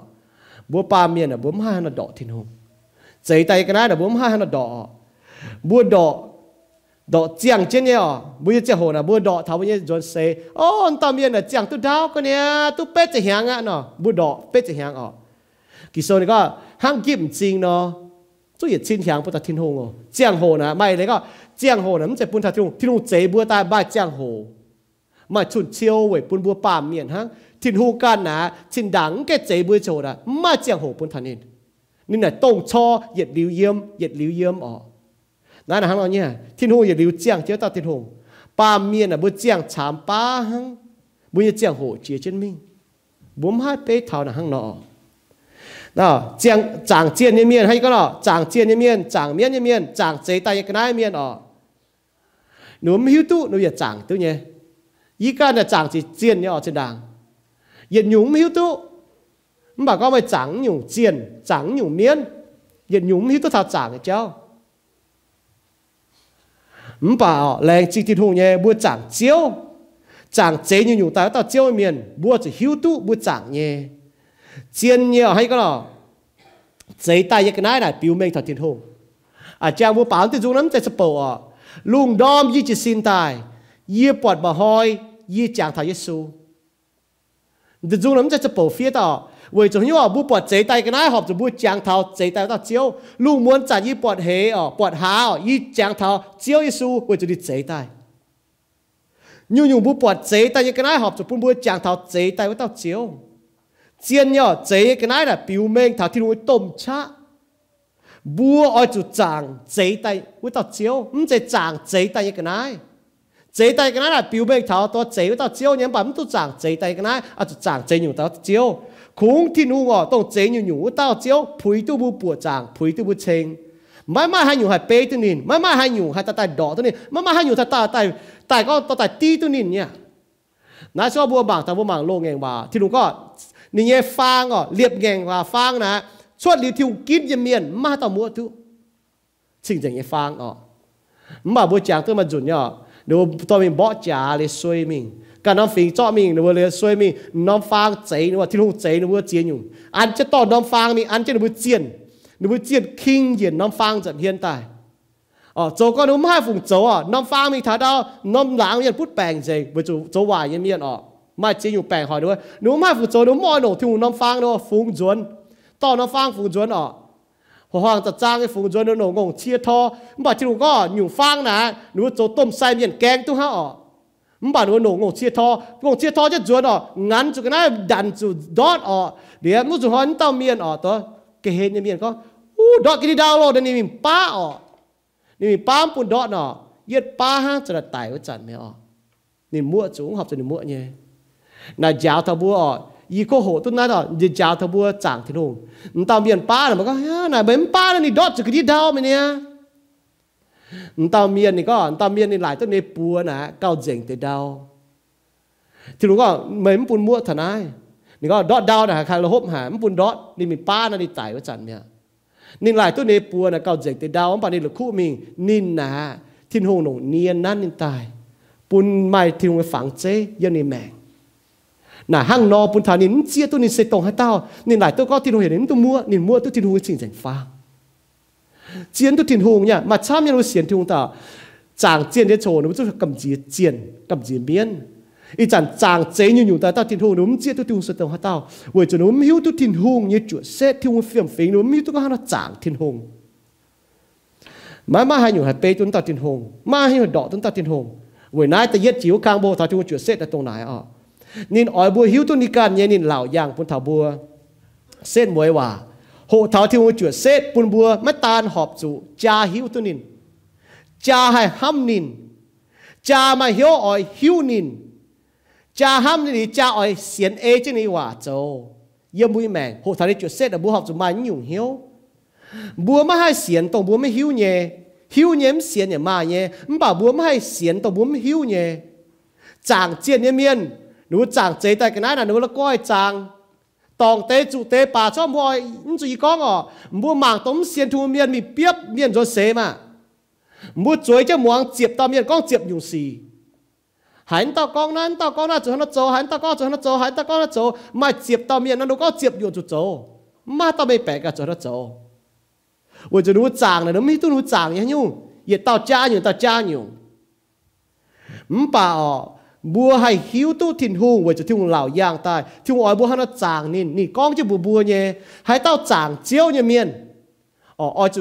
บัวป้าเมียน่ะบัวมาหั่นนอดอกทิ้งหงใจตายกันไอ้บัวมาหั่นนอดอกบัวดอก ดอกเจียงเจนเนี่ยบุญเจ้าโหนะบุญดอกทาวเนี่ยจนเซโอ๋อนตามเนี่ยเจียงตุดาวก็เนี่ยตุเป็ดจะแหงอะเนาะบุญดอกเป็ดจะแหงอะกิโซนี่ก็ห้างกิมจริงเนาะจุยชินแหงปุตตะทินโฮงเจียงโหนะไม่เลยก็เจียงโหนะมันจะปุ่นทาทินทินโฮเจบัวตายบ้าเจียงโหมาชุนเชียวเว่ยปุ่นบัวป่าเมียนฮะทินหูกันนะทินดังแกเจบัวโจนะมาเจียงโหปุ่นทานินนี่น่ะต้งชอเหยียดหลิวเยี่ยมเหยียดหลิวเยี่ยมอะ นี่ยออกจะดังอย่าหยุ่งไม่หิวตู้มันบอกว่าไม่จางหยุ่งเจียนจางหยุ่งเมียนอย่าหยุ่งไม่หิวตู้ท่าจางเจ้ามันบอกแรงจีที่ทุ่งเนี่ยบัวจางเจียวจางเจนหยุ่งแต่ต่อเจียวเมียนบัวจะหิวตู้บัวจางเนี่ย chiên nhiều hay có là giấy tay cái này là biểu minh thật thiên hùng à cha vô bảo thì dùng lắm chạy sập à lùng đom yi chỉ xin tài 唔 bảo lệ chỉ tin hùng nhé bữa chẳng chiếu chẳng chế như nhủ tao tao chiếu miền bữa chỉ hiếu tu bữa chẳng nhé chiên nhiều hay cái nào chế tay cái này này biểu mình thật tin hùng à chàng bữa bảo tin dùng lắm chế sập à lùng đom yi chỉ xin tài yi bọt bà hoi yi chàng thầy giêsu xu dùng lắm chế sập phía tao chiếu 煎要这个奶啦，表明头天会冻差。บัวอ้อยจุจางเจไตวิตาเจียวมันจะจางเจไตกันไงเจไตกันไงล่ะ表面头ตัวเจวิตาเจียวยังแบบมันตัวจางเจไตกันไงอ่ะจุจางเจอยู่ตัวเจียวคงที่นู่งอ่ะต้องเจอยู่อยู่วิตาเจียวผุยตัวบุปวดจางผุยตัวบุเชงไม่ไม่ให้อยู่ให้เป๊ตัวนี้ไม่ไม่ให้อยู่ให้ตาตาดอกตัวนี้ไม่ไม่ให้อยู่ตาตาตาตาก็ตาตาตีตัวนี้เนี่ยนะชอบบัวบางแต่บัวบางโลง khung thì u ngọ tông chế nhiều nhủ tao chéo phui tu bu bùa chàng phui tu bu chênh. Mãi mãi hai nhủ hai bê tu nín mãi mãi hai nhủ hai ta ta đỏ tu nín mãi mãi hai nhủ ta ta ta, ta có ta ta ti tu nín nha, nãy cho bùa bảng ta bùa bảng lô ngang bà thì đúng có nín nhé phang ngọ liệp ngang và phang nè. Suốt liều thiu kín yếm miền ma tao mua tu. Xin chẳng nhé phang ngọ. Mà bùa chàng tôi mà dùn nhở nếu tôi mình bỏ trả để xuôi mình cả nó phình cho mình nó vừa xuôi mình nó phang cháy nó thiên hùng cháy nó vừa chiến nhung. Ăn chết to nó phang mình ăn chết nó vừa chiến nó vừa chiến kinh diện nó phang chậm hiện tại. Ờ chỗ con nó hai vùng chỗ à nó phang mình thả đau nó lãng yên bút bèn gì với chỗ chỗ hoài yên miệng ờ mà chỉ nhung bèn hỏi nữa nó hai vùng chỗ nó mỏi nổ thiên hùng nó phang nó phung chuẩn to nó phang phung chuẩn ờ à. hoàng tật trang phùng rồi nó nổ ngồng chia tho. Mà chỉ đủ có nhủ phang nè nó chỗ tôm sai miền keng tu ha ọ à bạn nó nổ ngộ chia thò ngộ chia thò chết ruột ở ngắn chụp cái này đàn chụp đốt ở để mu chụp hòn tao miền ở tớ cái hệ như miền có u đốt cái đi đau rồi, đây mình pa ở nên mình pa muốn đốt nó, yết pa ha cho là tài với chặt mẹ ở nên mua chúng học cho nên mua nhé là giáo thao bua ở y có hộ tôi nói rồi giờ giáo thao bua chẳng thì đúng tao miền pa là mà có này bấm pa là đi đốt chụp đau mình nha ตาเมียนี่ก็ตาเมียนี่หลายต้นในปัวนะเก้าเจ๋งแต่ดาวที่รู้ก็เหมือนปุ่นมั่วทนายนี่ก็ดอดดาวนะใครเราหบหามปุ่นดอดนี่มีป้านะนี่ตายว่าจันเนี่ยนี่หลายต้นในปัวนะเก้าเจ๋งแต่ดาวมันป่านี้หรือคู่มิงนินนะทิ้งหงหนงเนียนนั่นนี่ตายปุ่นไม่ทิ้งไปฝังเจยันนี่แมงน่ะห้างนอปุ่นฐานินเจียตัวนี้เสตรงให้เต้านี่หลายตัวก็ทิ้งหงเห็นนี่ตัวมั่วนี่มั่วตัวทิ้งหงสิ่งแสงฟ้า เจียนตุถินหงเนี่ยมาช้ามยันว่าเสียนทิงตาจางเจียนเดโชนุ่มจะกำจีเจียนกำจีเมียนอีจันจางเจียนอยู่แต่ตาถินหงนุ่มเจียนตุถิงสุดตรงหัตต้าเวจนุ่มหิวตุถินหงเนี่ยจุดเซทิงเฟียมฟิงนุ่มหิวตุก็หันจางถินหงมามาให้อยู่ให้เปจนตาถินหงมาให้ดอกจนตาถินหงเวนายแต่เย็ดจิ๋วกลางโบตาทิงจุดเซตตรงไหนอ๋อนินอ้อยบัวหิวตุนิการเนี่ยนินเหล่ายางพุนถาบัวเส้นมวยว่า hộ thảo thiên hùng chuyện xét bùn bùa mất tan họp chủ cha hiếu tu nín. Cha hay ham nín. Cha mà hiếu ỏi hiếu nín. Cha ham nín cha ỏi xiên ê chứ ni hòa châu. Yếm bùi mèn hộ thảo thiên chuột xét là bùa họp dùng mai nhung hiếu. Bùa mà hay xiên tổng bùa mới hiếu nhé hiếu nhé xiên nhé mà nhé bà bùa mà hay xiên tổng bùa mới hiếu nhé chàng chiên nhé miên. Nếu chàng chế tại cái này là nếu là coi chàng. tòng tế chủ tế bà cho mọi những gì con à mua mảng tống xiên thu miên mi biết miên rồi xế mà mua chuối cho muang chiệp tao miên con chiệp dùng xì hành tao con nó tao con nó chỗ nó chỗ hành tao con chỗ nó chỗ hành tao con nó chỗ mà chụp tao miệng nó nó có chụp vô chỗ chỗ mà tao bị bẻ cả chỗ nó chỗ 我就如长了，那没都如长呀用，也到家用到家用，唔把哦。บัว บัวให้หิวตู้ถิ่นหูไว้จะทิ้งเหล่าย่างตายทิ้งอ้อยบัวให้น่าจางนี่นี่ก้องจะบัวบัวเนี่ยให้เต้าจางเจียวเนี่ยเมียนอ๋ออ้อยจุ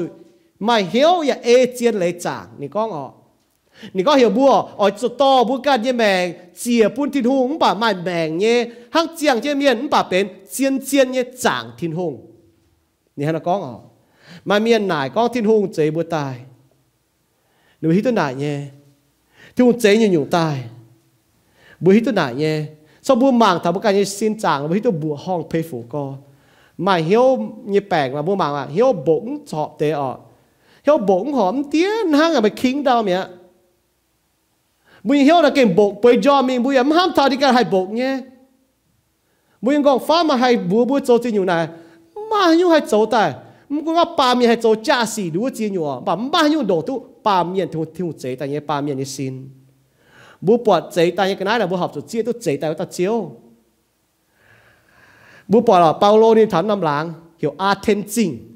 ไม่เหี้ยวอย่าเอเจียนเลยจางนี่ก้องอ๋อนี่ก็เหี่ยวบัวอ๋อจะต่อบัวกันเนี่ยแมงเจียปุ่นถิ่นหูป่าไม่แมงเนี่ยหักเจียงเนี่ยเมียนป่าเป็นเจียนเจียนเนี่ยจางถิ่นหูนี่ฮะนะก้องอ๋อมาเมียนหน่ายก้องถิ่นหูเจียบัวตายหนูฮิตตัวไหนเนี่ยที่หุ่นเจียนอยู่ตาย บุหิตุไหนเนี่ยสบู่มางถ้าบุกันยี่สิ้นจางบุหิตุบุห้องเพฟูก็มาเหี้ยวยี่แปลกมาบุมางอ่ะเหี้ยวบงชอบเตอเหี้ยวบงหอมเตี้ยนห้างอ่ะไปคิงดาวเนี่ยบุหิเหี้ยวตะเก่งบกไปจอมิงบุหิมห้ามทาดีกันให้บกเนี่ยบุหิกองฟ้ามาให้บัวบัวโจจินอยู่ไหนมาหิ้วให้โจแต่มึงก็ว่าปามีให้โจจ้าสีดูจีนอยู่อ่ะบ่มาหิ้วโดดตู้ปามียนทุ่งทุ่งเจแต่เนี่ยปามียนนี่สิน bố bỏ tài như cái này là bố học rồi, chia tôi giấy tay ta chiếu. Bố bỏ là Paulo đi thắng năm lang hiểu a thiên chính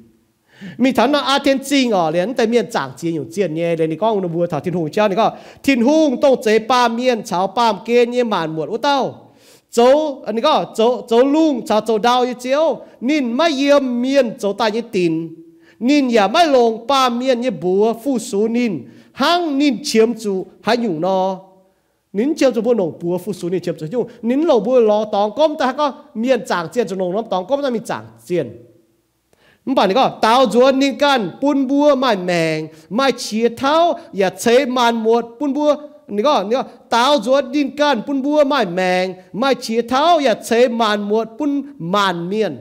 mi thắng là a thiên chính ở à, liền tại miền trạng chia nhiều chiến nhé liền đi con nó vừa thảo thiên hùng treo này có, thiên hùng tông chế ba miền cháo ba kia, như màn muộn ô tao. Cháu à, anh có, cháu cháu lung, cháu cháu đau như chiếu. Nín mai yếm miền cháu Tài như tin nín ya mai lồng ba miền như bùa phu số nín. Hang nín chiếm chủ hai nhung nó. nín chiêu cho buôn nông búa phụ số nín chiêu cho nhung nín lầu búa lò tòng công ta có miền chẳng chiên cho nông lắm tòng công ta mi chẳng chiên mình bảo này có tao chúa nín can bún búa mai mèng mai chia tháo อย่าใช้มันหมดปุ้นบัวนี่ก็นี่ก็ตาวจวดดินกันปุ้นบัวไม่แมงไม่เฉียเท้าอย่าใช้มันหมดปุ้นมันเมียน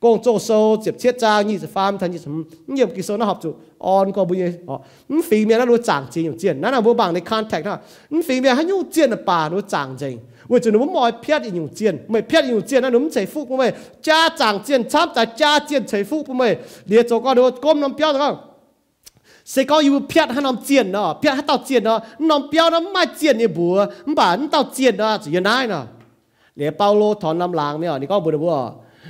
con cho sâu chụp chết cha như sẽ farm thân như sớm nhiều kỹ số nó học chủ on có bây giờ họ phí miệng nó luôn chẳng chỉ nhiều tiền, nó là vô bằng để contact đó phí miệng hay nhiều tiền là bà nó chẳng gì vì chúng nó muốn mọi phiết thì nhiều tiền, mày phiết nhiều tiền, nó muốn chạy phụ của mày cha chẳng tiền, chắp cha cha tiền chạy phụ của mày để cho con được con nó phiết không sẽ có yêu phiết hay làm tiền đó phiết hay tạo tiền đó nằm phiết nó mai chuyện như bùa bản tạo tiền đó chỉ như này nè để bao thọ thon lang làng nữa thì có bùa được bùa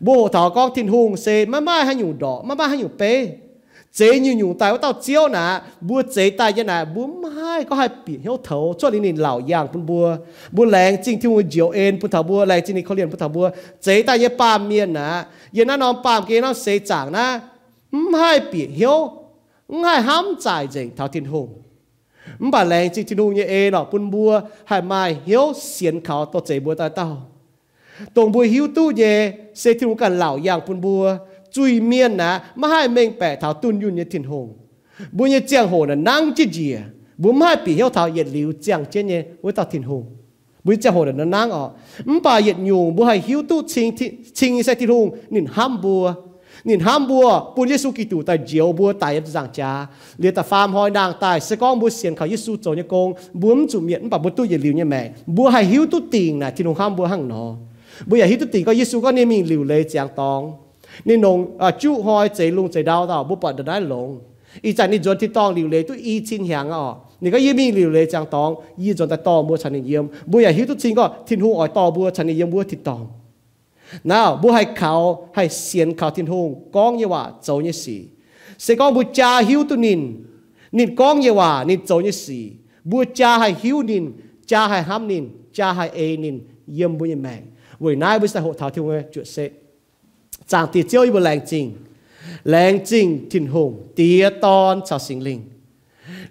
bộ thảo con thiên hùng xê má má hay nhủ đỏ má má hay nhủ pê chế như nhủ tài tao chiếu nà bua chế tài như nà bua mai có hai biển hiếu thấu cho đến nền lão giang phun bua bua lẹng chính thiên hùng diệu ên phun thảo bua lẹng chính nền khó liền phun thảo bua chế tài như pa miên nà yên nà nòng pa kia nòng xê chẳng nà hai biển hiếu hai hám giải dành thảo thiên hùng มบ่าแรงจริงที่ดูเนี่ยเอเนาะปุ่นบัวหายไม้เหี้ยวเสียนเขาตัวเจบัวตาเต้า ตรงบัวหิวตู้เยเซทิวกันเหล่าอย่างปุ่นบัว จุยเมียนนะมาให้เมงแปะเท้าตุนยุนเยทินหงบัวเยเจียงโหนะนั่งจีเจียบัวมาให้ปีเหี่ยวเท้าเย็ดหลิวเจียงเจนเยไว้ต่อทินหงบัวเจียงโหนะนั่งอ๋อมป่าเย็ดยุงบัวให้หิวตู้ชิงชิงเซทินหงนินห้ามบัวนินห้ามบัวปุ่นเยซูกิตูแต่เจียวบัวตายจังจ้าเรียแต่ฟาร์มหอยนางตายสก้องบัวเสียนเขาเยซูโจเนี่ยกงบัวมจุเมียนป่าบัวตู้เย็ดหลิวเนี่ยแม่บัวให้หิวตู้ติงนะทินหงห้ามบัวหั่งนอ บุยาฮิตุติก็ยิสูก็นี่มีหลิวเลยเจียงตองนี่นงจู่หอยเจลุงเจดาวต่อบุปผาได้หลงอีจันนี่จนที่ต้องหลิวเลยตุอีชินแหงอะนี่ก็ยี่มีหลิวเลยเจียงตองยี่จนแต่ตองบัวชันิเยี่ยมบุยาฮิตุติงก็ทิ้นหูอ๋อยต่อบัวชันิเยี่ยมบัวทิดตองน้าบุให้เขาให้เสียนเขาทิ้นหงก้องเยาว่าเจ้าเนี่ยสีเสกองบุจาฮิวตุนินนินก้องเยาว่านินเจ้าเนี่ยสีบัวจาให้ฮิวนินจาให้ห้ามนินจาให้เอนินเยี่ยมบุญแมง vì nay với giờ hội thảo thiêu nghe chuyện sẽ. Chẳng tiền chiếu yêu lành trình. Lành trình thịnh hùng, tía ton chào sinh linh.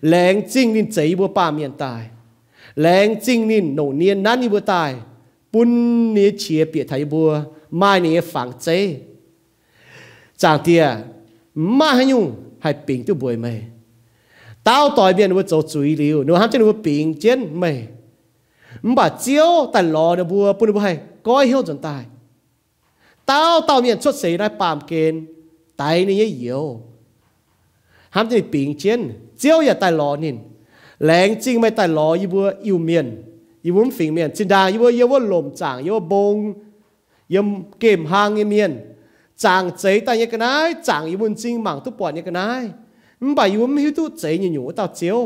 Lành trình nên cháy bữa ba miền tài. Lành trình nên nổ niên nát như bữa tài. Bún ní chia biệt thái bùa, mai ní phẳng chế. Chẳng tiền mà hay nhung hay bình tu buổi mày tao tỏi biển với chỗ chuối liu, nếu hắn chân với bình chân mày mà chiếu tàn lò được bùa bún bùa hay? ก้อยเหี่ยวจนตายเต้าเต้าเมียนชดเสียได้ปามเกณฑ์ไตนี่เยี่ยวห้ามจะปิงเจียนเจียวอย่าไตหลอนินแรงจริงไม่ไตหลออยู่บัวอิวเมียนอยู่บัวฝิงเมียนจินดาอยู่บัวเยาวลมจางเยาวบงยมเกมหางเมียนจางเจยแต่ยักันไงจางอยู่บุ้จริงหมังทุกปอดยังกันไงมันไปยุ้มหิวตุเจยอยู่เต้าเจียว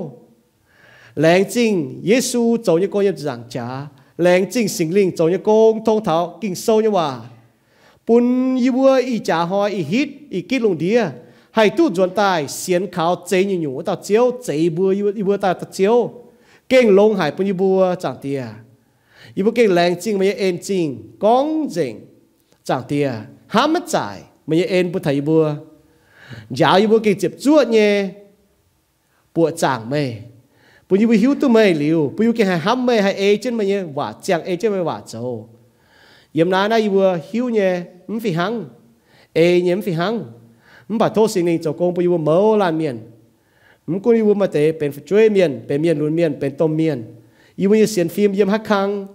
แรงจริงเยซูโจยก็ยังจางจ้า lệnh chính sinh linh cho như công thông thảo kinh sâu như hòa bún y bùa y trả hoa y hít y kít lùng đĩa hay tu chuẩn tài xiên khảo chế như nhủ tao chiếu chế bùa y bùa tao tao chiếu kênh lông hải bún y bùa chẳng tìa y bua kênh lệnh chính mấy em chinh con dịnh chẳng tìa há mất giải mấy em bua thầy bua giáo y bua kênh chụp chuột nhé bùa chẳng mê ê chân mày quả châu yếm na na vừa hiểu nhé không phải hăng. Ai nhé không phải hăng. Không phải thô sinh cho công bây giờ mở lan miền. Không có yêu mà thế, bên chơi miền bên miền luôn miền bên tôm miền. Yêu như xem phim yếm hắc khang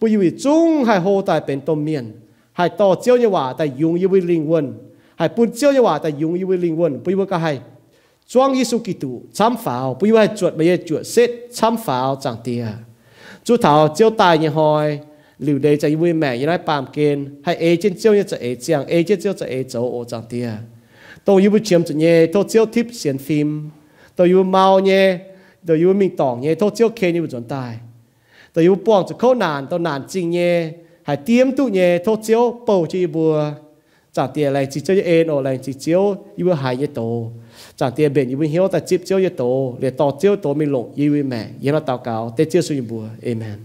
bây giờ chung hay hồ tại bên tôm miền. Hay to chiếu như hòa tại dùng yêu với linh quân hay buôn chiếu như hòa tại dùng yêu với linh quân bây giờ cái hay ช่วงยิสุกิตุช้ำฝาวปุยว่าจวดไปเยจวดเซ็ตช้ำฝาวจังเตียจูเถาเจียวตายเนี่ยหอยหรือเดจะยุ้ยแม่ยังได้ปามเกณฑ์ให้เอเจนเจียวเนี่ยจะเอเจียงเอเจนเจียวจะเอโจโอจังเตียตัวยุ้ยเชียมจะเนี่ยตัวเจียวทิพย์เสียนฟิล์มตัวยุ้ยเมาเนี่ยตัวยุ้ยมิงตองเนี่ยตัวเจียวเคนยุ้ยจนตายตัวยุ้ยป้องจะเข้านานตัวนานจริงเนี่ยให้เตรียมตู้เนี่ยตัวเจียวเป่าจีบัวจังเตียอะไรจีเจียวเอ็นอะไรจีเจียวยุ้ยหายเนี่ยโต chẳng tiền bên yêu hiếu ta chip chiếu yêu tổ, để tỏ chiếu tổ mình lộn, yêu mẹ, yêu là tao cáo tết chiếu suy bùa amen.